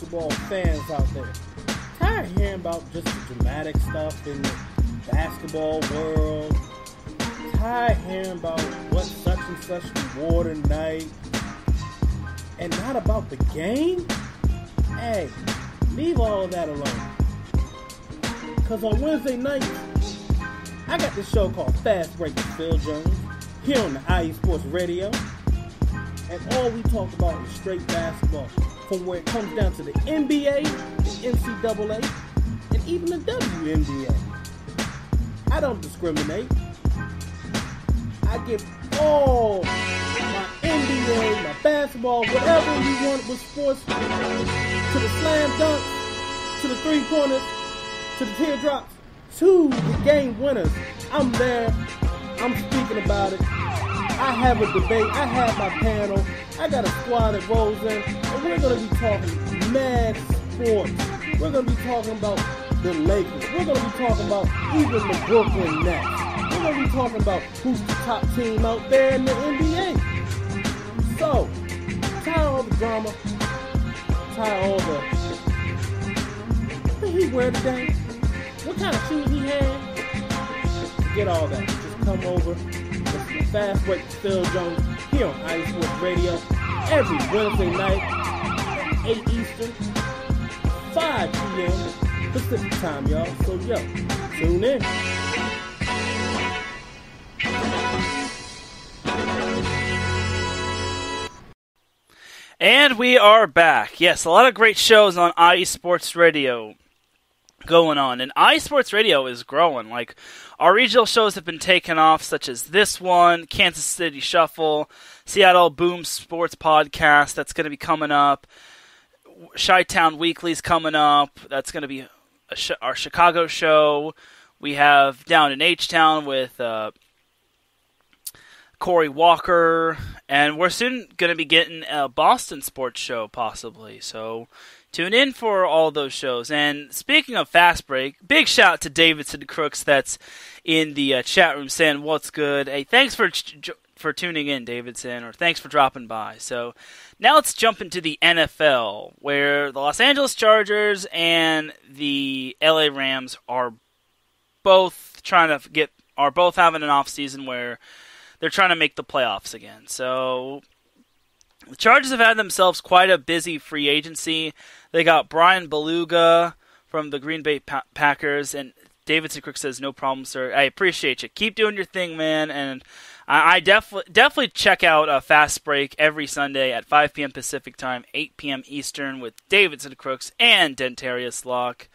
Basketball fans out there. Tired of hearing about just the dramatic stuff in the basketball world. Tired of hearing about what such and such reward tonight. And not about the game? Hey, leave all of that alone. Cause on Wednesday night, I got this show called Fast Break with Phil Jones here on the IE Sports Radio. and all we talk about is straight basketball. From where it comes down to the NBA, the NCAA, and even the WNBA. I don't discriminate. I give all my NBA, my basketball, whatever you want with sports, to the slam dunks, to the three pointers, to the teardrops, to the game winners. I'm there. I'm speaking about it. I have a debate. I have my panel. I got a squad that rolls in, and we're gonna be talking mad sports. We're gonna be talking about the Lakers. We're gonna be talking about even the Brooklyn Nets. We're gonna be talking about who's the top team out there in the NBA. So, tie all the drama, tie all the. What did he wear today? What kind of shoes he had? Get all that. Just come over. Fast Break Phil Jones here on IE Sports Radio every Wednesday night, 8 Eastern, 5 p.m. Pacific time, y'all. So, yo, tune in. And we are back. Yes, a lot of great shows on IE Sports Radio going on. And IE Sports Radio is growing. Like, our regional shows have been taken off, such as this one, Kansas City Shuffle, Seattle Boom Sports Podcast, that's going to be coming up. Chi Town Weekly's coming up. That's going to be a sh- our Chicago show. We have down in H Town with uh, Corey Walker, and we're soon going to be getting a Boston sports show possibly. So tune in for all those shows. And speaking of fast break, big shout out to Davidson Crooks that's in the uh, chat room saying what's good. Hey, thanks for ch- for tuning in, Davidson, or thanks for dropping by. So now let's jump into the NFL, where the Los Angeles Chargers and the LA Rams are both trying to get are both having an off season where they're trying to make the playoffs again. So the Chargers have had themselves quite a busy free agency. They got Bryan Bulaga from the Green Bay pa- Packers, and Davidson Crook says, "No problem, sir. I appreciate you. Keep doing your thing, man." And I, I definitely definitely check out a Fast Break every Sunday at 5 p.m. Pacific time, 8 p.m. Eastern with Davidson Crooks and Dentarius Locke.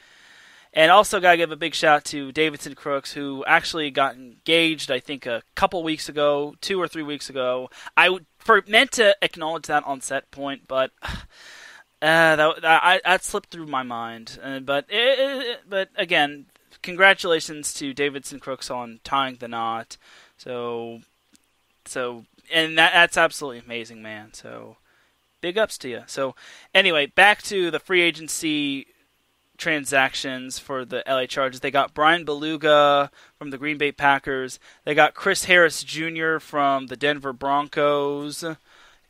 And also, gotta give a big shout out to Davidson Crooks, who actually got engaged. I think a couple weeks ago, two or three weeks ago. I meant to acknowledge that on set point, but uh, that, that I, that slipped through my mind. Uh, but it, it, but again, congratulations to Davidson Crooks on tying the knot. So so and that that's absolutely amazing, man. So big ups to you. So anyway, back to the free agency transactions for the LA Chargers. They got Bryan Bulaga from the Green Bay Packers. They got Chris Harris Jr. from the Denver Broncos.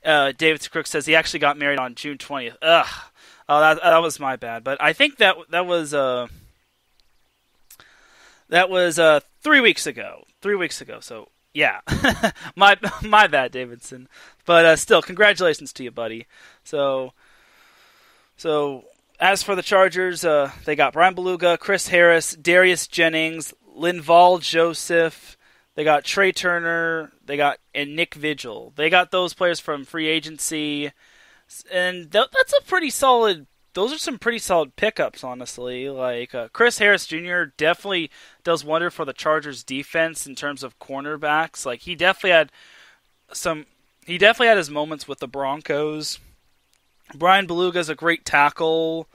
Uh, David Crook says he actually got married on June 20th. Ugh. Oh, that, that was my bad. But I think that that was uh, that was uh, three weeks ago. Three weeks ago. So yeah, my my bad, Davidson. But uh, still, congratulations to you, buddy. So so as for the Chargers, uh, they got Bryan Bulaga, Chris Harris, Darius Jennings, Linval Joseph. They got Trai Turner. They got and Nick Vigil. They got those players from free agency, and th- that's a pretty solid. Those are some pretty solid pickups, honestly. Like uh, Chris Harris Jr. definitely does wonder for the Chargers defense in terms of cornerbacks. Like he definitely had some. He definitely had his moments with the Broncos. Bryan Bulaga's a great tackle.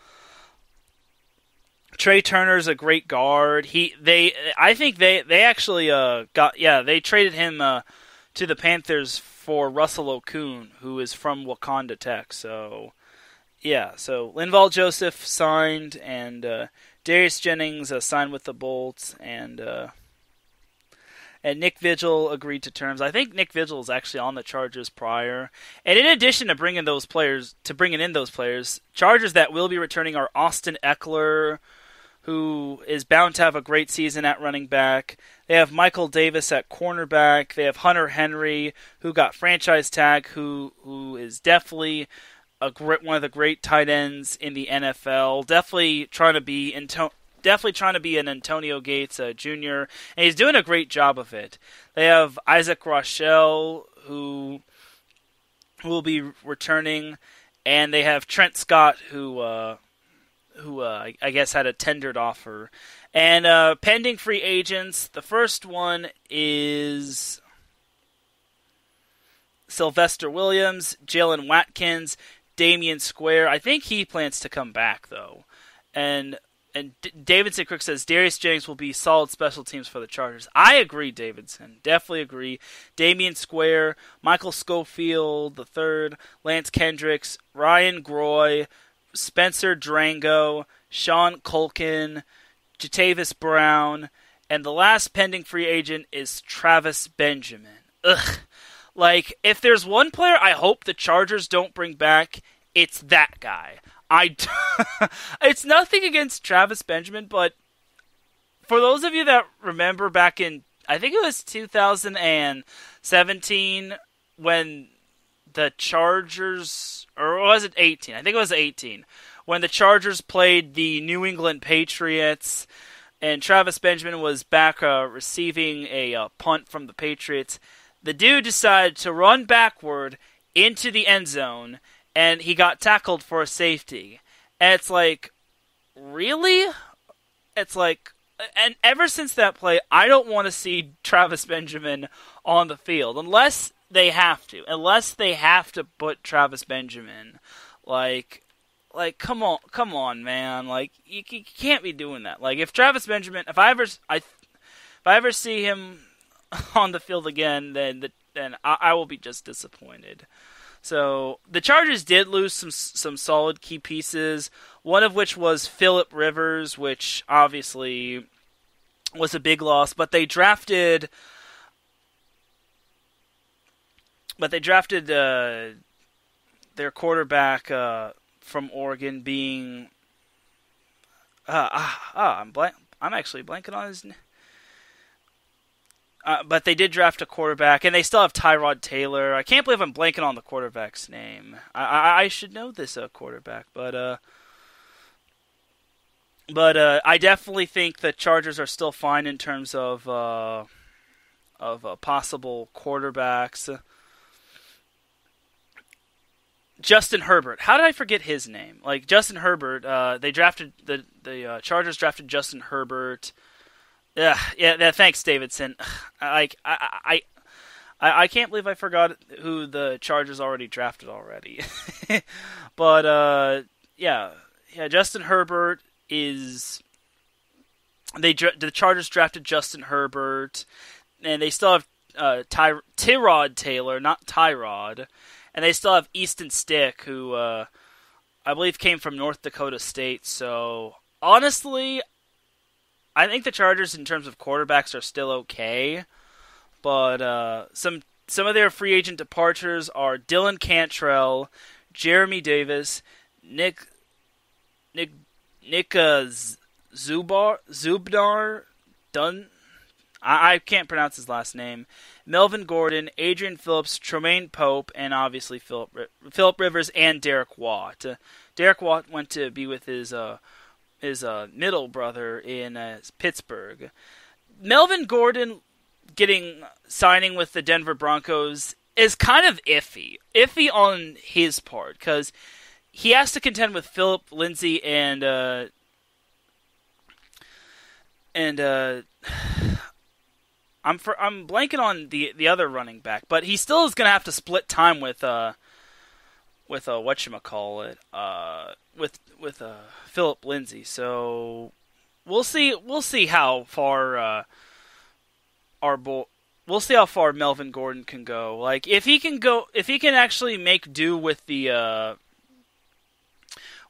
Trai Turner's a great guard. He they I think they they actually uh got yeah, they traded him uh to the Panthers for Russell Okung, who is from Wakanda Tech. So yeah, so Linval Joseph signed and uh Darius Jennings uh, signed with the Bolts and uh and Nick Vigil agreed to terms. I think Nick Vigil is actually on the Chargers prior. And in addition to bringing those players, to bringing in those players, Chargers that will be returning are Austin Ekeler, who is bound to have a great season at running back. They have Michael Davis at cornerback. They have Hunter Henry, who got franchise tag, who who is definitely a great one of the great tight ends in the NFL. Definitely trying to be into definitely trying to be an Antonio Gates uh, Jr. and he's doing a great job of it. They have Isaac Rochell, who will be returning, and they have Trent Scott, who uh, who uh, I- I guess had a tendered offer, and uh, pending free agents. The first one is Sylvester Williams, Jaylen Watkins, Damion Square. I think he plans to come back though, and and D- Davidson Crook says Darius Jennings will be solid special teams for the Chargers. I agree, Davidson. Definitely agree. Damion Square, Michael Schofield the third, Lance Kendricks, Ryan Groy, Spencer Drango, Sean Culkin, Jatavis Brown, and the last pending free agent is Travis Benjamin. Ugh. Like, if there's one player I hope the Chargers don't bring back, it's that guy. I it's nothing against Travis Benjamin, but for those of you that remember back in I think it was 2017 when the Chargers or was it 18? I think it was 18 when the Chargers played the New England Patriots and Travis Benjamin was back uh, receiving a uh, punt from the Patriots. The dude decided to run backward into the end zone and he got tackled for a safety. And it's like, really? It's like, and ever since that play, I don't want to see Travis Benjamin on the field unless they have to. Unless they have to put Travis Benjamin, like, like come on, come on, man. Like you, you can't be doing that. Like if Travis Benjamin, if I ever, I, if I ever see him on the field again, then the, then I, I will be just disappointed. So the Chargers did lose some some solid key pieces. One of which was Philip Rivers, which obviously was a big loss. But they drafted, but they drafted uh, their quarterback uh, from Oregon, being uh, ah, ah, I'm blank. I'm actually blanking on his. name. Uh, but they did draft a quarterback, and they still have Tyrod Taylor. I can't believe I'm blanking on the quarterback's name. I, I, I should know this uh, quarterback, but uh, but uh, I definitely think the Chargers are still fine in terms of uh, of uh, possible quarterbacks. Justin Herbert. How did I forget his name? Like Justin Herbert. Uh, they drafted the the uh, Chargers drafted Justin Herbert. Yeah, yeah. Thanks, Davidson. Like I, I, I, I can't believe I forgot who the Chargers already drafted already. but uh, yeah, yeah. Justin Herbert is. They the Chargers drafted Justin Herbert, and they still have uh, Ty- Tyrod Taylor, not Tyrod, and they still have Easton Stick, who uh, I believe came from North Dakota State. So honestly, I think the Chargers, in terms of quarterbacks, are still okay, but uh, some some of their free agent departures are Dylan Cantrell, Jeremy Davis, Nick Nick Nick uh, Zubar Zubnar Dun. I, I can't pronounce his last name. Melvin Gordon, Adrian Phillips, Tremaine Pope, and obviously Philip Philip Rivers and Derek Watt. Uh, Derek Watt went to be with his uh, his uh, middle brother in uh, Pittsburgh. Melvin Gordon getting signing with the Denver Broncos is kind of iffy. Iffy on his part because he has to contend with Philip Lindsay and uh, and uh, I'm for, I'm blanking on the the other running back, but he still is going to have to split time with uh with uh whatchamacallit, uh with with uh Philip Lindsay. So we'll see we'll see how far uh our we'll see how far Melvin Gordon can go. Like if he can go if he can actually make do with the uh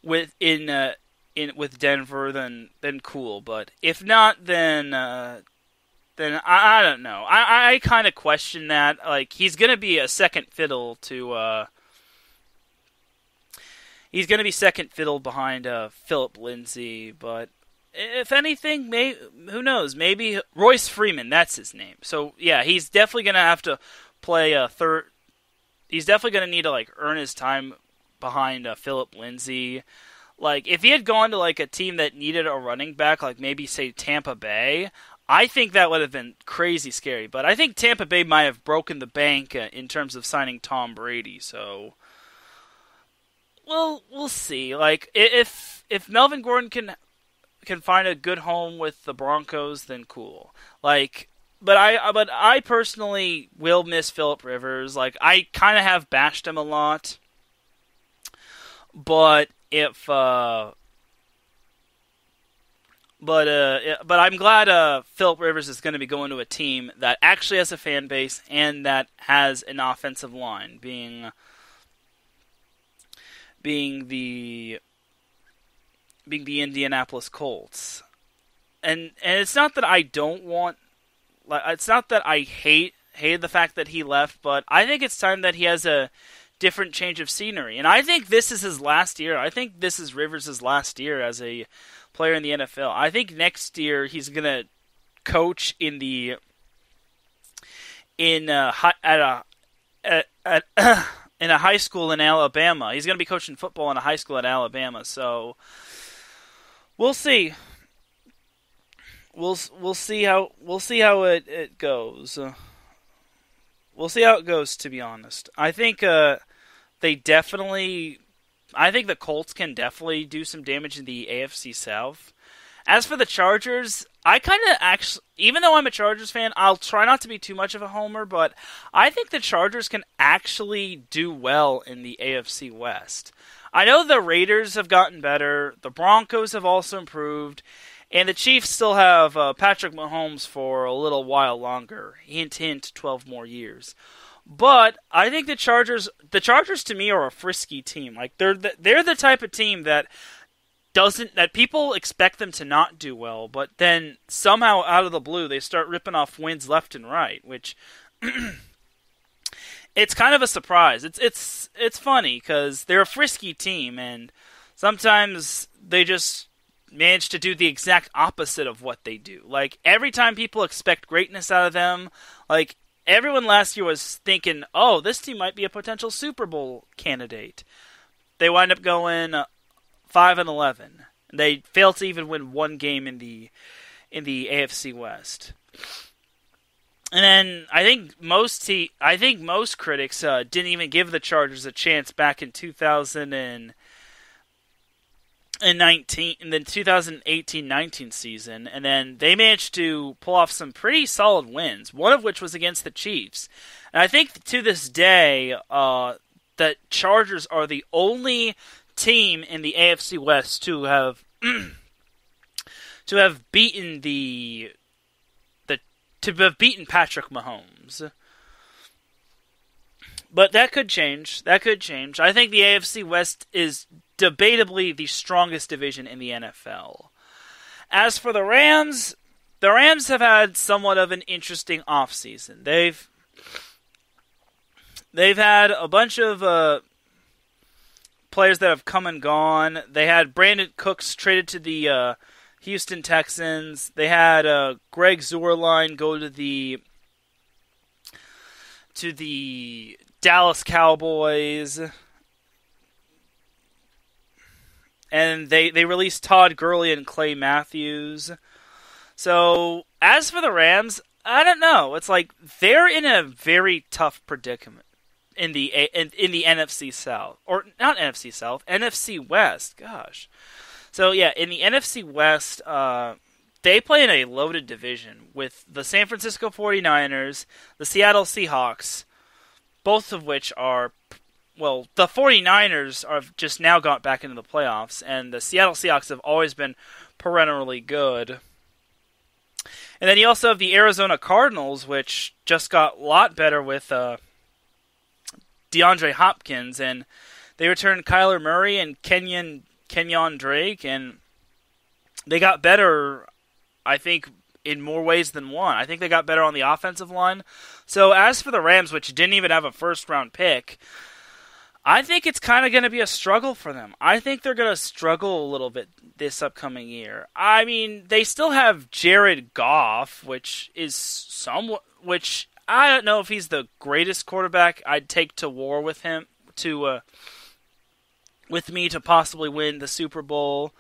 with in uh in with Denver then then cool, but if not then uh then I, I don't know. I I kind of question that. Like he's gonna be a second fiddle to. uh He's gonna be second fiddle behind uh Philip Lindsay, but if anything, may who knows? Maybe Royce Freeman. That's his name. So yeah, he's definitely gonna have to play a third. He's definitely gonna need to like earn his time behind uh, Philip Lindsay. Like if he had gone to like a team that needed a running back, like maybe say Tampa Bay, I think that would have been crazy scary. But I think Tampa Bay might have broken the bank uh, in terms of signing Tom Brady. So, well, we'll see. Like if if Melvin Gordon can can find a good home with the Broncos, then cool. Like, but I but I personally will miss Philip Rivers. Like I kind of have bashed him a lot. But if uh but uh, but I'm glad uh, Philip Rivers is going to be going to a team that actually has a fan base and that has an offensive line, being being the being the Indianapolis Colts. And and it's not that I don't want like it's not that I hate hated the fact that he left, but I think it's time that he has a different change of scenery. And I think this is his last year. I think this is Rivers' last year as a player in the NFL. I think next year he's going to coach in the in uh, at a at, at in a high school in Alabama. He's going to be coaching football in a high school in Alabama. So we'll see. We'll we'll see how we'll see how it it goes. We'll see how it goes. To be honest, I think uh, they definitely. I think the Colts can definitely do some damage in the AFC South. As for the Chargers, I kind of actually, even though I'm a Chargers fan, I'll try not to be too much of a homer, but I think the Chargers can actually do well in the AFC West. I know the Raiders have gotten better, the Broncos have also improved, and the Chiefs still have uh, Patrick Mahomes for a little while longer. Hint, hint, 12 more years. But I think the Chargers, the Chargers to me are a frisky team. Like they're the, they're the type of team that doesn't that people expect them to not do well, but then somehow out of the blue they start ripping off wins left and right, which it's kind of a surprise. It's it's it's funny because they're a frisky team, and sometimes they just manage to do the exact opposite of what they do. Like every time people expect greatness out of them, like everyone last year was thinking, "Oh, this team might be a potential Super Bowl candidate." They wind up going uh, five and eleven. They failed to even win one game in the in the AFC West. And then I think most te- I think most critics uh, didn't even give the Chargers a chance back in 2000 and in 19 in the 2018-19 season and then they managed to pull off some pretty solid wins one of which was against the Chiefs and I think to this day uh the Chargers are the only team in the AFC West to have to have beaten the the to have beaten Patrick Mahomes but that could change. That could change. I think the AFC West is debatably the strongest division in the NFL. As for the Rams, the Rams have had somewhat of an interesting offseason. They've they've had a bunch of uh, players that have come and gone. They had Brandin Cooks traded to the uh, Houston Texans. They had uh, Greg Zuerlein go to the to the Dallas Cowboys. And they, they released Todd Gurley and Clay Matthews. So, as for the Rams, I don't know. It's like they're in a very tough predicament in the in, in the NFC South or not NFC South, NFC West. Gosh. So yeah, in the NFC West, uh, they play in a loaded division with the San Francisco 49ers, the Seattle Seahawks, both of which are well, the 49ers have just now got back into the playoffs and the Seattle Seahawks have always been perennially good. And then you also have the Arizona Cardinals which just got a lot better with uh, DeAndre Hopkins and they returned Kyler Murray and Kenyan Kenyan Drake and they got better I think in more ways than one. I think they got better on the offensive line. So as for the Rams, which didn't even have a first round pick, I think it's kind of going to be a struggle for them. I think they're going to struggle a little bit this upcoming year. I mean, they still have Jared Goff, which is somewhat, which I don't know if he's the greatest quarterback. I'd take to war with him to, uh, with me to possibly win the Super Bowl.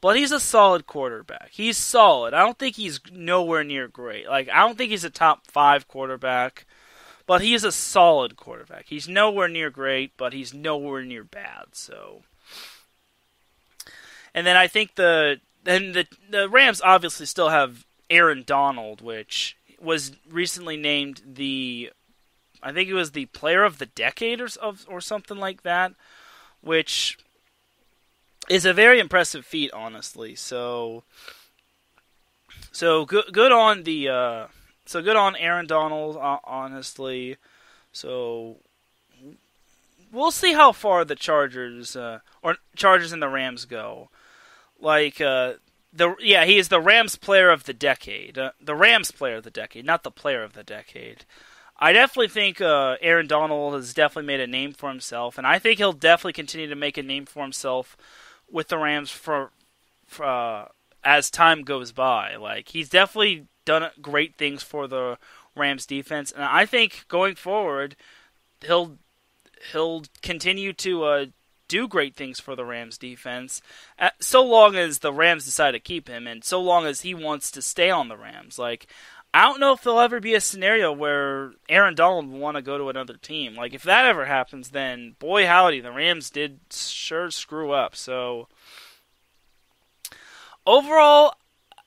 but he's a solid quarterback. He's solid. I don't think he's nowhere near great. Like I don't think he's a top five quarterback, but he is a solid quarterback. He's nowhere near great, but he's nowhere near bad. So, and then I think the then the the Rams obviously still have Aaron Donald, which was recently named the I think it was the player of the decade or of, or something like that, which is a very impressive feat, honestly. So, so good, good on the, uh, so good on Aaron Donald, uh, honestly. So we'll see how far the Chargers uh, or Chargers and the Rams go. Like uh, the yeah, he is the Rams player of the decade. Uh, the Rams player of the decade, not the player of the decade. I definitely think uh, Aaron Donald has definitely made a name for himself, and I think he'll definitely continue to make a name for himself with the Rams for, for uh, as time goes by. Like he's definitely done great things for the Rams defense, and I think going forward, he'll he'll continue to uh, do great things for the Rams defense, uh, so long as the Rams decide to keep him, and so long as he wants to stay on the Rams. Like, I don't know if there'll ever be a scenario where Aaron Donald will want to go to another team. Like, if that ever happens, then boy howdy, the Rams did sure screw up. So, overall,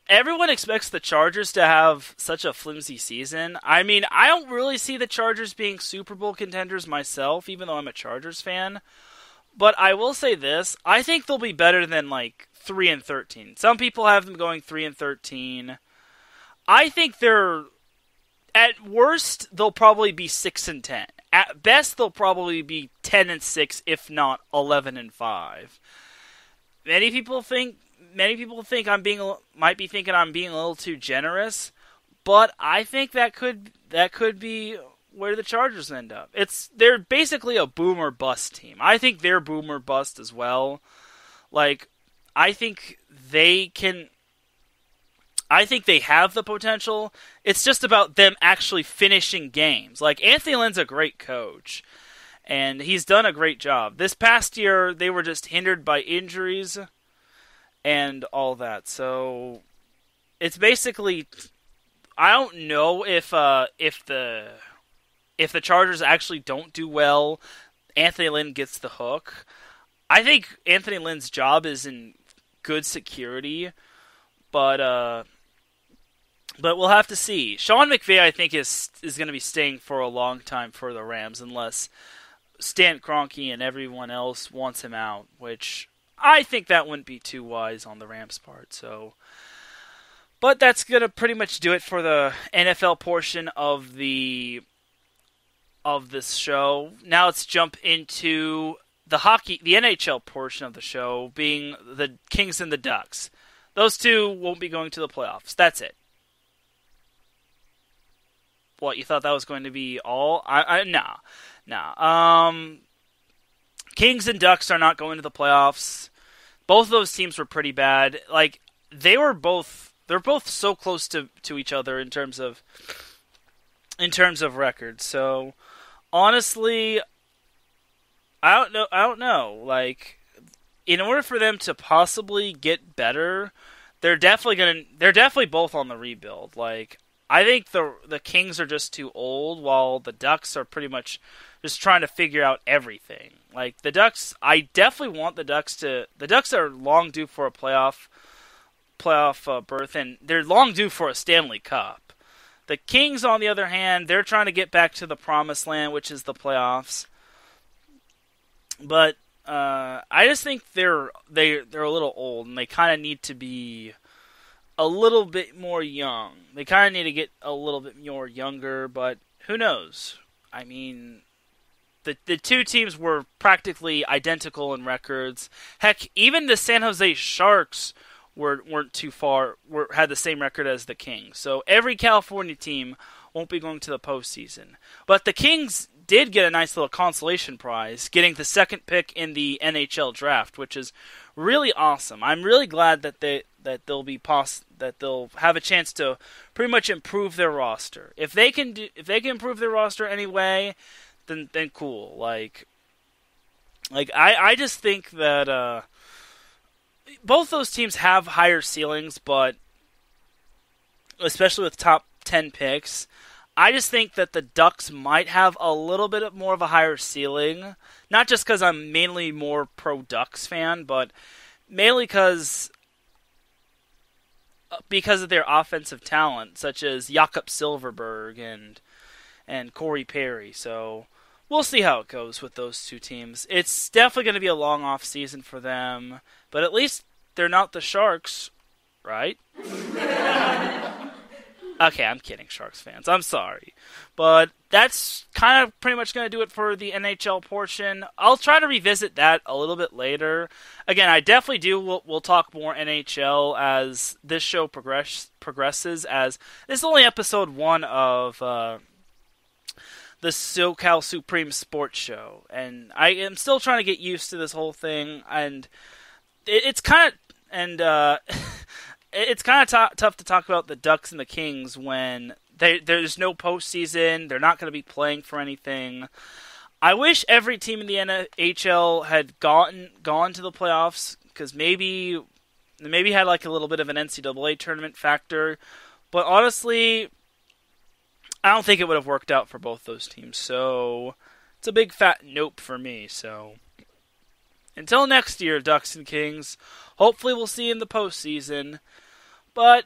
everyone expects the Chargers to have such a flimsy season. I mean, I don't really see the Chargers being Super Bowl contenders myself, even though I'm a Chargers fan. But I will say this: I think they'll be better than like three and thirteen. Some people have them going three and thirteen. I think they're at worst they'll probably be six and ten. At best they'll probably be ten and six, if not eleven and five. Many people think many people think I'm being might be thinking I'm being a little too generous, but I think that could that could be where the Chargers end up. It's they're basically a boomer bust team. I think they're boomer bust as well. Like I think they can I think they have the potential. It's just about them actually finishing games. Like Anthony Lynn's a great coach and he's done a great job. This past year they were just hindered by injuries and all that. So it's basically I don't know if uh if the if the Chargers actually don't do well, Anthony Lynn gets the hook. I think Anthony Lynn's job is in good security, but uh, but we'll have to see. Sean McVay, I think, is is going to be staying for a long time for the Rams unless Stan Kroenke and everyone else wants him out, which I think that wouldn't be too wise on the Rams' part. So. But that's going to pretty much do it for the NFL portion of the of this show. Now let's jump into the hockey, the NHL portion of the show, being the Kings and the Ducks. Those two won't be going to the playoffs. That's it. What you thought that was going to be all? I, I nah, nah. Um, Kings and Ducks are not going to the playoffs. Both of those teams were pretty bad. Like they were both, they're both so close to to each other in terms of in terms of records. So honestly, I don't know. I don't know. Like, in order for them to possibly get better, they're definitely gonna. They're definitely both on the rebuild. Like, I think the the Kings are just too old, while the Ducks are pretty much just trying to figure out everything. Like the Ducks, I definitely want the Ducks to. The Ducks are long due for a playoff playoff uh, berth, and they're long due for a Stanley Cup. The Kings, on the other hand, they're trying to get back to the promised land, which is the playoffs. But uh, I just think they're they they're a little old, and they kind of need to be a little bit more young. They kind of need to get a little bit more younger, but who knows? I mean, the the two teams were practically identical in records. Heck, even the San Jose Sharks were weren't too far were had the same record as the Kings. So every California team won't be going to the postseason. But the Kings did get a nice little consolation prize, getting the second pick in the NHL draft, which is really awesome. I'm really glad that they that they'll be poss- that they'll have a chance to pretty much improve their roster. If they can do if they can improve their roster anyway, then then cool. Like like I I just think that uh both those teams have higher ceilings, but especially with top 10 picks, I just think that the Ducks might have a little bit more of a higher ceiling. Not just because I'm mainly more pro Ducks fan, but mainly because uh, because of their offensive talent, such as Jakob Silfverberg and and Corey Perry. So we'll see how it goes with those two teams. It's definitely going to be a long off season for them, but at least they're not the Sharks, right? okay, I'm kidding, Sharks fans. I'm sorry. But that's kind of pretty much going to do it for the NHL portion. I'll try to revisit that a little bit later. Again, I definitely do. We'll, we'll talk more NHL as this show progress, progresses, as this is only episode one of. Uh, the SoCal Supreme Sports Show, and I am still trying to get used to this whole thing, and it, it's kind of and uh, it's kind of t- tough to talk about the Ducks and the Kings when they, there's no postseason. They're not going to be playing for anything. I wish every team in the NHL had gotten gone to the playoffs because maybe maybe had like a little bit of an NCAA tournament factor. But honestly, I don't think it would have worked out for both those teams. So it's a big fat nope for me. So until next year, Ducks and Kings. Hopefully, we'll see in the postseason. But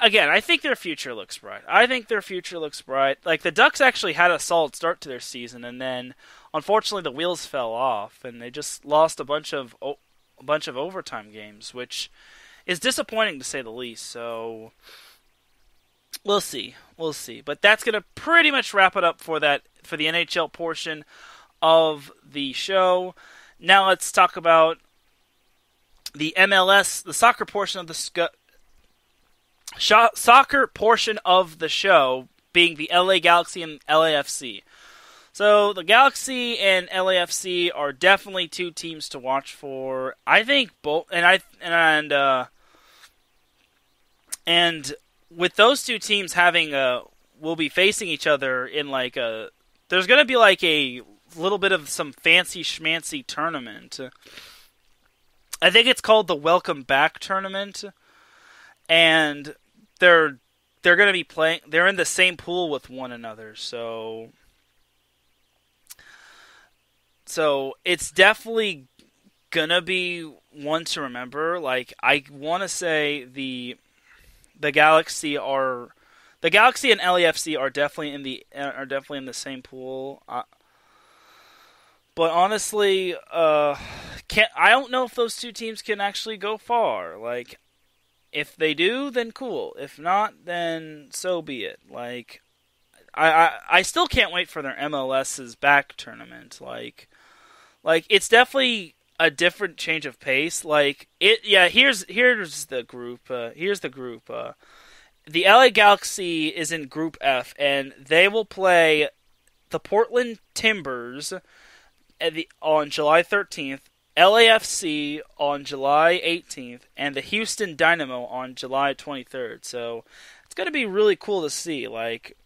again, I think their future looks bright. I think their future looks bright. Like the Ducks actually had a solid start to their season, and then unfortunately the wheels fell off, and they just lost a bunch of a bunch of overtime games, which is disappointing to say the least. So we'll see, we'll see. But that's gonna pretty much wrap it up for that for the NHL portion of the show. Now let's talk about the MLS, the soccer portion of the soccer portion of the show being the LA Galaxy and LAFC. So the Galaxy and LAFC are definitely two teams to watch for. I think both, and I and uh, and with those two teams having a, will be facing each other in like a. There's going to be like a little bit of some fancy schmancy tournament. I think it's called the Welcome Back tournament, and they're they're going to be playing. They're in the same pool with one another, so so it's definitely gonna be one to remember. Like I want to say the the Galaxy are the Galaxy and LAFC are definitely in the are definitely in the same pool. Uh, but honestly, uh, can't I don't know if those two teams can actually go far. Like, if they do, then cool. If not, then so be it. Like, I I, I still can't wait for their MLS's back tournament. Like, like it's definitely a different change of pace. Like it, yeah. Here's here's the group. Uh, here's the group. Uh, the LA Galaxy is in Group F, and they will play the Portland Timbers the, on July 13th, LAFC on July 18th, and the Houston Dynamo on July 23rd. So it's going to be really cool to see. Like,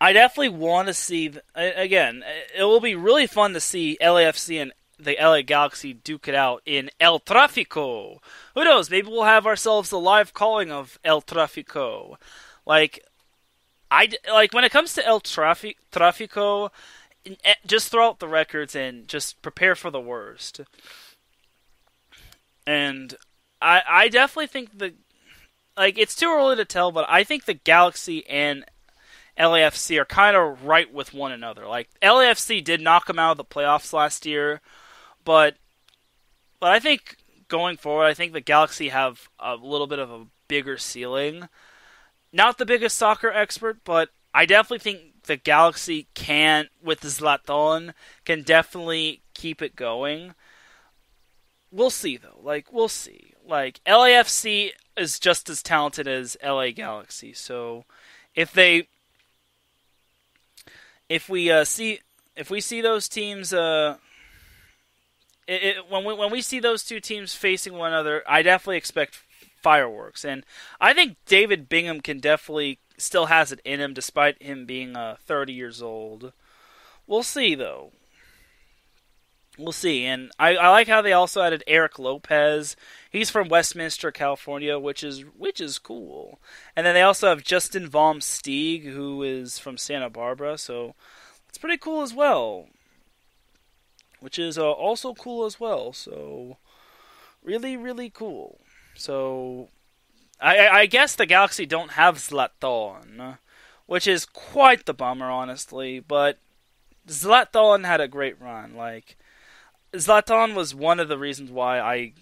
I definitely want to see. Again, it will be really fun to see LAFC and the LA Galaxy duke it out in El Tráfico. Who knows? Maybe we'll have ourselves a live calling of El Tráfico. Like, I like when it comes to El Tráfico Eh, just throw out the records and just prepare for the worst. And I I definitely think the like it's too early to tell, but I think the Galaxy and LAFC are kind of right with one another. Like LAFC did knock them out of the playoffs last year, but but I think going forward, I think the Galaxy have a little bit of a bigger ceiling. Not the biggest soccer expert, but I definitely think the Galaxy can with Zlatan can definitely keep it going. We'll see though. Like we'll see. Like LAFC is just as talented as LA Galaxy. So if they if we uh, see if we see those teams uh it, it, when we when we see those two teams facing one another, I definitely expect fireworks. And I think David Bingham can definitely still has it in him despite him being uh, 30 years old. We'll see, though. we'll see. And I, I like how they also added Eric Lopez. He's from Westminster, California, which is which is cool. And then they also have Justin Vom Steeg, who is from Santa Barbara, so it's pretty cool as well. Which is uh, also cool as well. So really, really cool. So I, I guess the Galaxy don't have Zlatan, which is quite the bummer, honestly. But Zlatan had a great run. Like Zlatan was one of the reasons why I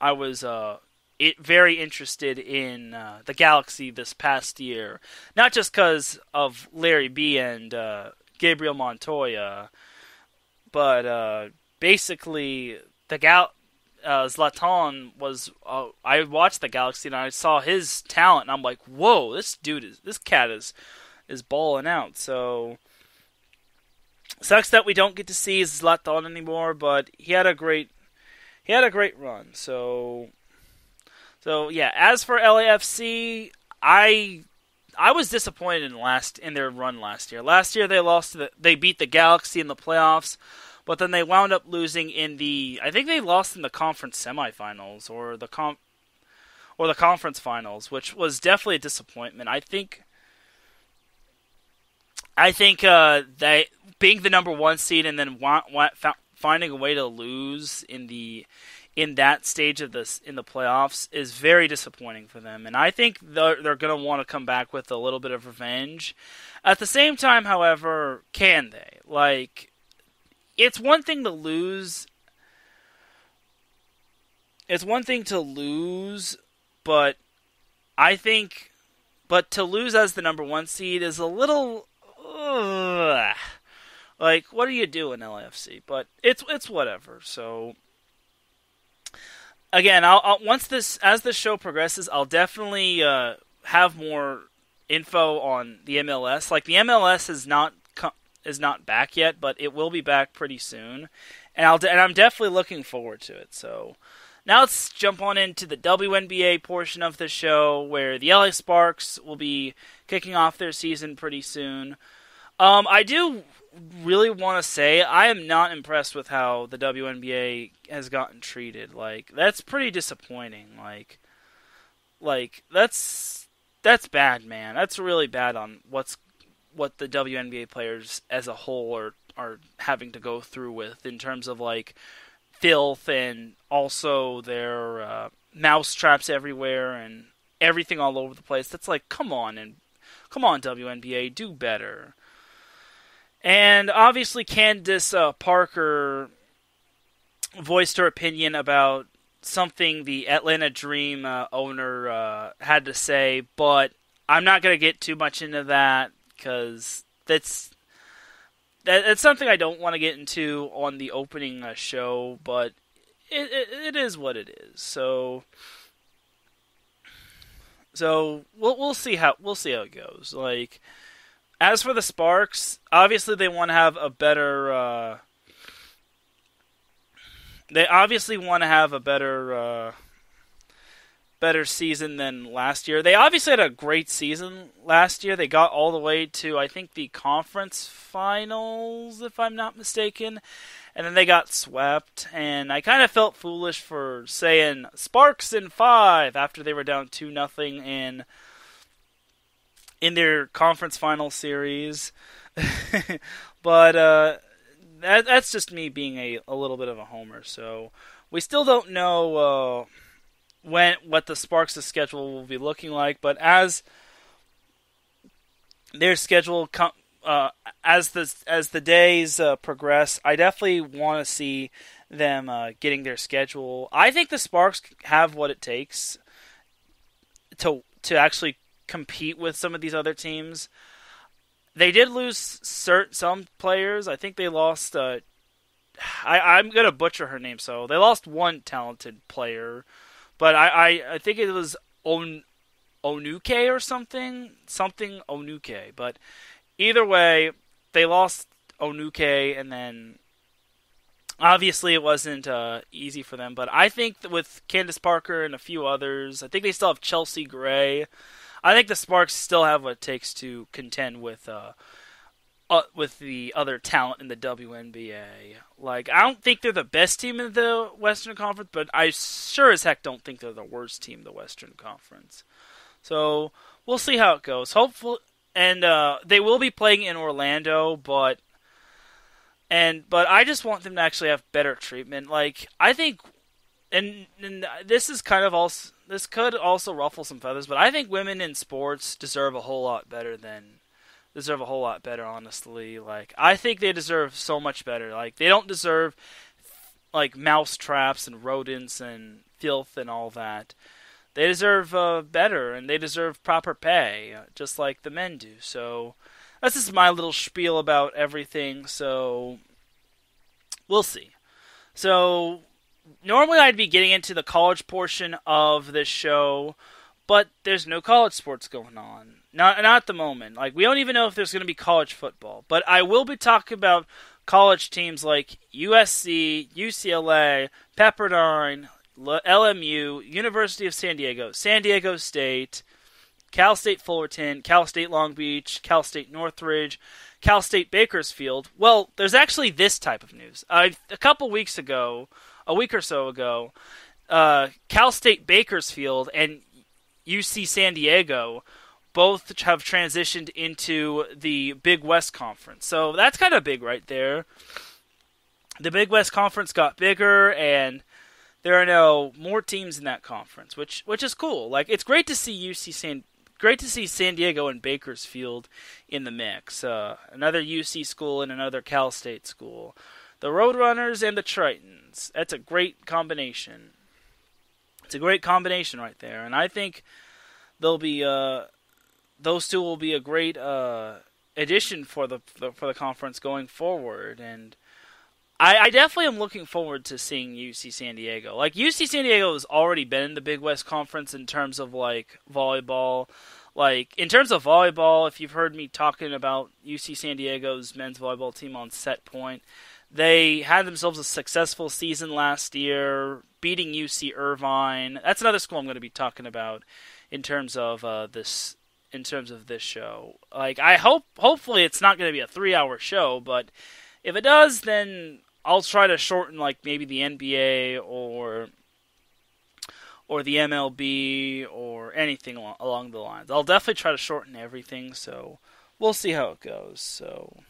I was uh it, very interested in uh, the Galaxy this past year, not just because of Larry B and uh, Gabriel Montoya, but uh, basically the Gal. Uh, Zlatan was. Uh, I watched the Galaxy and I saw his talent, and I'm like, "Whoa, this dude is. This cat is, is balling out." So sucks that we don't get to see Zlatan anymore, but he had a great he had a great run. So so yeah, as for LAFC, I I was disappointed in last in their run last year. Last year they lost the, they beat the Galaxy in the playoffs, but then they wound up losing in the I think they lost in the conference semifinals or the com or the conference finals, which was definitely a disappointment. I think I think uh, they being the number one seed and then finding a way to lose in the in that stage of this in the playoffs is very disappointing for them. And I think they're, they're going to want to come back with a little bit of revenge. At the same time, however, can they? Like, it's one thing to lose. It's one thing to lose, but I think, but to lose as the number one seed is a little. Ugh. Like, what are you doing, LAFC? But it's it's whatever. So again, I'll, I'll once this as the show progresses, I'll definitely uh, have more info on the MLS. Like the MLS is not is not back yet, but it will be back pretty soon, and I'll and I'm definitely looking forward to it. So. Now let's jump on into the WNBA portion of the show, where the LA Sparks will be kicking off their season pretty soon. Um, I do really want to say I am not impressed with how the WNBA has gotten treated. Like that's pretty disappointing. Like like that's that's bad, man. That's really bad on what's what the WNBA players as a whole are are having to go through with in terms of like filth and also their uh, mouse traps everywhere and everything all over the place. That's like, come on and come on WNBA, do better. And obviously, Candace uh, Parker voiced her opinion about something the Atlanta Dream uh, owner uh, had to say, but I'm not going to get too much into that because that's that, that's something I don't want to get into on the opening uh, show, but it, it, it is what it is. So so we'll we'll see how we'll see how it goes. Like as for the Sparks, obviously they want to have a better. Uh, they obviously want to have a better, uh, better season than last year. They obviously had a great season last year. They got all the way to I think the conference finals, if I'm not mistaken, and then they got swept. And I kind of felt foolish for saying Sparks in five after they were down two nothing in in their conference final series. but uh, that, that's just me being a, a little bit of a homer. So we still don't know uh, when what the Sparks' schedule will be looking like. But as their schedule com- uh, as the as the days uh, progress, I definitely want to see them uh, getting their schedule. I think the Sparks have what it takes to to actually compete with some of these other teams. They did lose cert, some players. I think they lost. Uh, I, I'm gonna butcher her name, so they lost one talented player, but I, I, I think it was On Onuke or something, something Onuke. But either way, they lost Onuke, and then obviously it wasn't uh, easy for them. But I think with Candace Parker and a few others, I think they still have Chelsea Gray. I think the Sparks still have what it takes to contend with uh, uh, with the other talent in the WNBA. Like I don't think they're the best team in the Western Conference, but I sure as heck don't think they're the worst team in the Western Conference. So we'll see how it goes. Hopefully, and uh, they will be playing in Orlando, but and but I just want them to actually have better treatment. Like I think, and, and this is kind of also this could also ruffle some feathers, but I think women in sports deserve a whole lot better than deserve a whole lot better. Honestly, like I think they deserve so much better. Like they don't deserve like mouse traps and rodents and filth and all that. They deserve uh, better, and they deserve proper pay, uh, just like the men do. So that's just my little spiel about everything. So we'll see. So normally I'd be getting into the college portion of this show, but there's no college sports going on. Not not at the moment. Like we don't even know if there's going to be college football. But I will be talking about college teams like USC, UCLA, Pepperdine, LMU, University of San Diego, San Diego State, Cal State Fullerton, Cal State Long Beach, Cal State Northridge, Cal State Bakersfield. Well, there's actually this type of news. A couple weeks ago, a week or so ago, uh, Cal State Bakersfield and UC San Diego both have transitioned into the Big West Conference. So that's kind of big right there. The Big West Conference got bigger and there are now more teams in that conference, which which is cool. Like it's great to see UC San great to see San Diego and Bakersfield in the mix. Uh, another UC school and another Cal State school. The Roadrunners and the Tritons. That's a great combination. It's a great combination right there, and I think they'll be uh, those two will be a great uh, addition for the for the conference going forward. And I, I definitely am looking forward to seeing UC San Diego. Like UC San Diego has already been in the Big West Conference in terms of like volleyball. Like in terms of volleyball, if you've heard me talking about UC San Diego's men's volleyball team on set point, they had themselves a successful season last year, beating UC Irvine. That's another school I'm going to be talking about in terms of uh, this in terms of this show. Like I hope hopefully it's not going to be a 3-hour show, but if it does then I'll try to shorten like maybe the NBA or or the MLB or anything along, the lines. I'll definitely try to shorten everything, so we'll see how it goes. So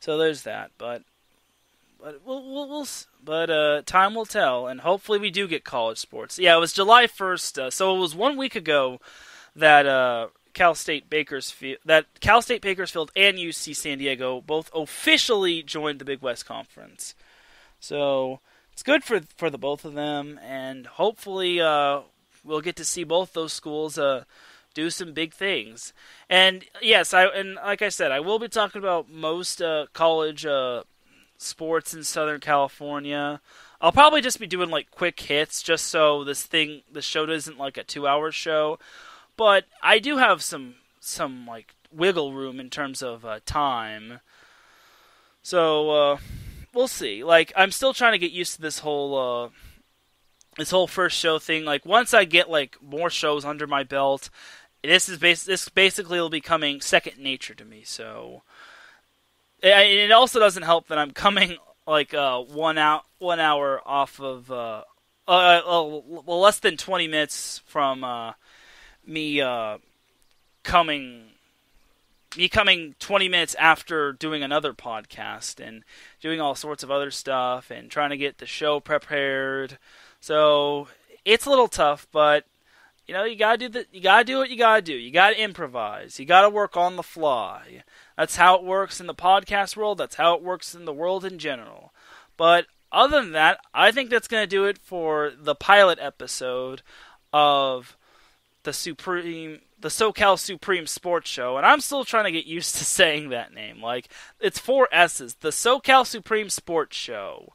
so there's that, but but we'll, we'll, we'll but uh, time will tell, and hopefully we do get college sports. Yeah, it was July first, uh, so it was one week ago that uh, Cal State Bakersfield that Cal State Bakersfield and UC San Diego both officially joined the Big West Conference. So it's good for for the both of them, and hopefully uh, we'll get to see both those schools uh, do some big things. And yes, I and like I said, I will be talking about most uh, college uh, sports in Southern California. I'll probably just be doing like quick hits, just so this thing, the show isn't like a two-hour show. But I do have some some like wiggle room in terms of uh, time. So uh, we'll see. Like I'm still trying to get used to this whole uh, this whole first show thing. Like once I get like more shows under my belt, this is bas- this basically will be coming second nature to me. So it, it also doesn't help that I'm coming like uh, one out one hour off of uh, uh, uh, well less than 20 minutes from uh, me uh, coming me coming 20 minutes after doing another podcast and doing all sorts of other stuff and trying to get the show prepared. So it's a little tough, but you know you gotta do the you gotta do what you gotta do. You gotta improvise. You gotta work on the fly. That's how it works in the podcast world. That's how it works in the world in general. But other than that, I think that's gonna do it for the pilot episode of the Supreme the SoCal Supreme Sports Show, and I'm still trying to get used to saying that name. Like it's four S's. The SoCal Supreme Sports Show.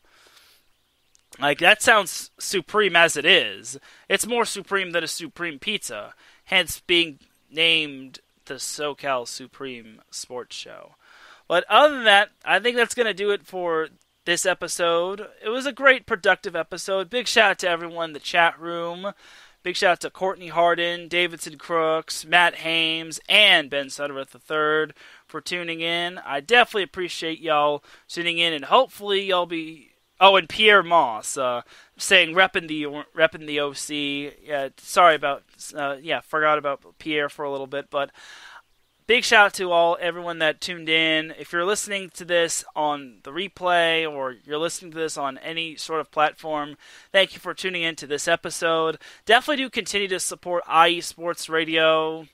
Like that sounds supreme as it is. It's more supreme than a supreme pizza, hence being named the SoCal Supreme Sports Show. But other than that, I think that's going to do it for this episode. It was a great productive episode. Big shout out to everyone in the chat room. Big shout out to Courtney Harden, Davidson Crooks, Matt Hames, and Ben Suttereth III for tuning in. I definitely appreciate y'all tuning in, and hopefully y'all be. Oh, and Pierre Moss uh, saying repping the repping the OC. Yeah, sorry about. Uh, yeah, forgot about Pierre for a little bit, but big shout out to all everyone that tuned in. If you're listening to this on the replay or you're listening to this on any sort of platform, thank you for tuning in to this episode. Definitely do continue to support IE Sports Radio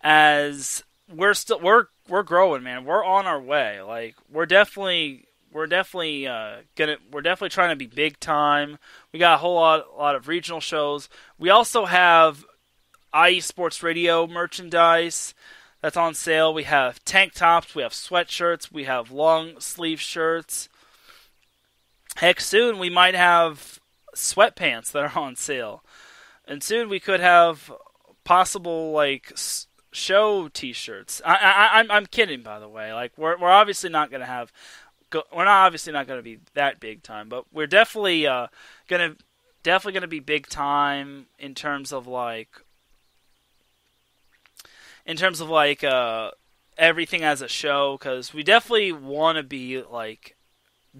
as we're still we're we're growing, man. We're on our way. Like we're definitely we're definitely uh, gonna we're definitely trying to be big time. We got a whole lot lot of regional shows. We also have IE Sports Radio merchandise that's on sale. We have tank tops, we have sweatshirts, we have long sleeve shirts. Heck, soon we might have sweatpants that are on sale, and soon we could have possible like show T-shirts. I, I, I'm I'm kidding, by the way. Like we're we're obviously not gonna have. Go, we're not obviously not gonna be that big time, but we're definitely uh, gonna definitely gonna be big time in terms of like in terms of like uh, everything as a show because we definitely want to be like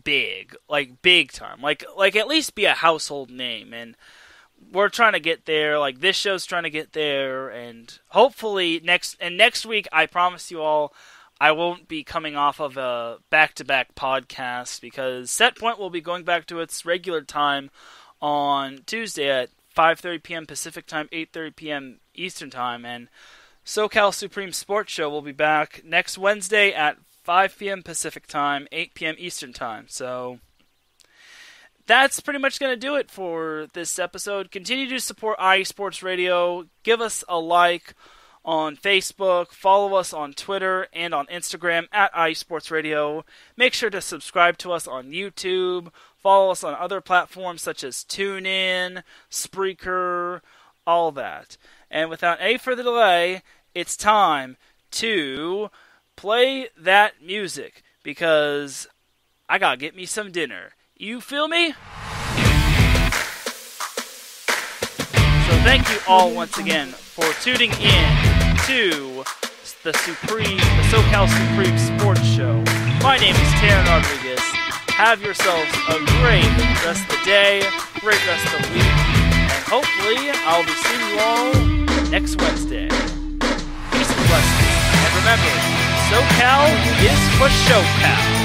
big, like big time, like like at least be a household name, and we're trying to get there. Like this show's trying to get there, and hopefully next and next week, I promise you all. I won't be coming off of a back-to-back podcast because Set Point will be going back to its regular time on Tuesday at 5:30 p.m. Pacific time, 8:30 p.m. Eastern time, and SoCal Supreme Sports Show will be back next Wednesday at 5 p.m. Pacific time, 8 p.m. Eastern time. So that's pretty much going to do it for this episode. Continue to support IE Sports Radio. Give us a like on Facebook. Follow us on Twitter and on Instagram at IE Sports Radio. Make sure to subscribe to us on YouTube. Follow us on other platforms such as TuneIn, Spreaker, all that. And without any further delay, it's time to play that music because I gotta get me some dinner. You feel me? So thank you all once again for tuning in to the Supreme, the SoCal Supreme Sports Show. My name is Teran Rodriguez. Have yourselves a great rest of the day, great rest of the week, and hopefully I'll be seeing you all next Wednesday. Peace and blessings. And remember, SoCal is for SoCal.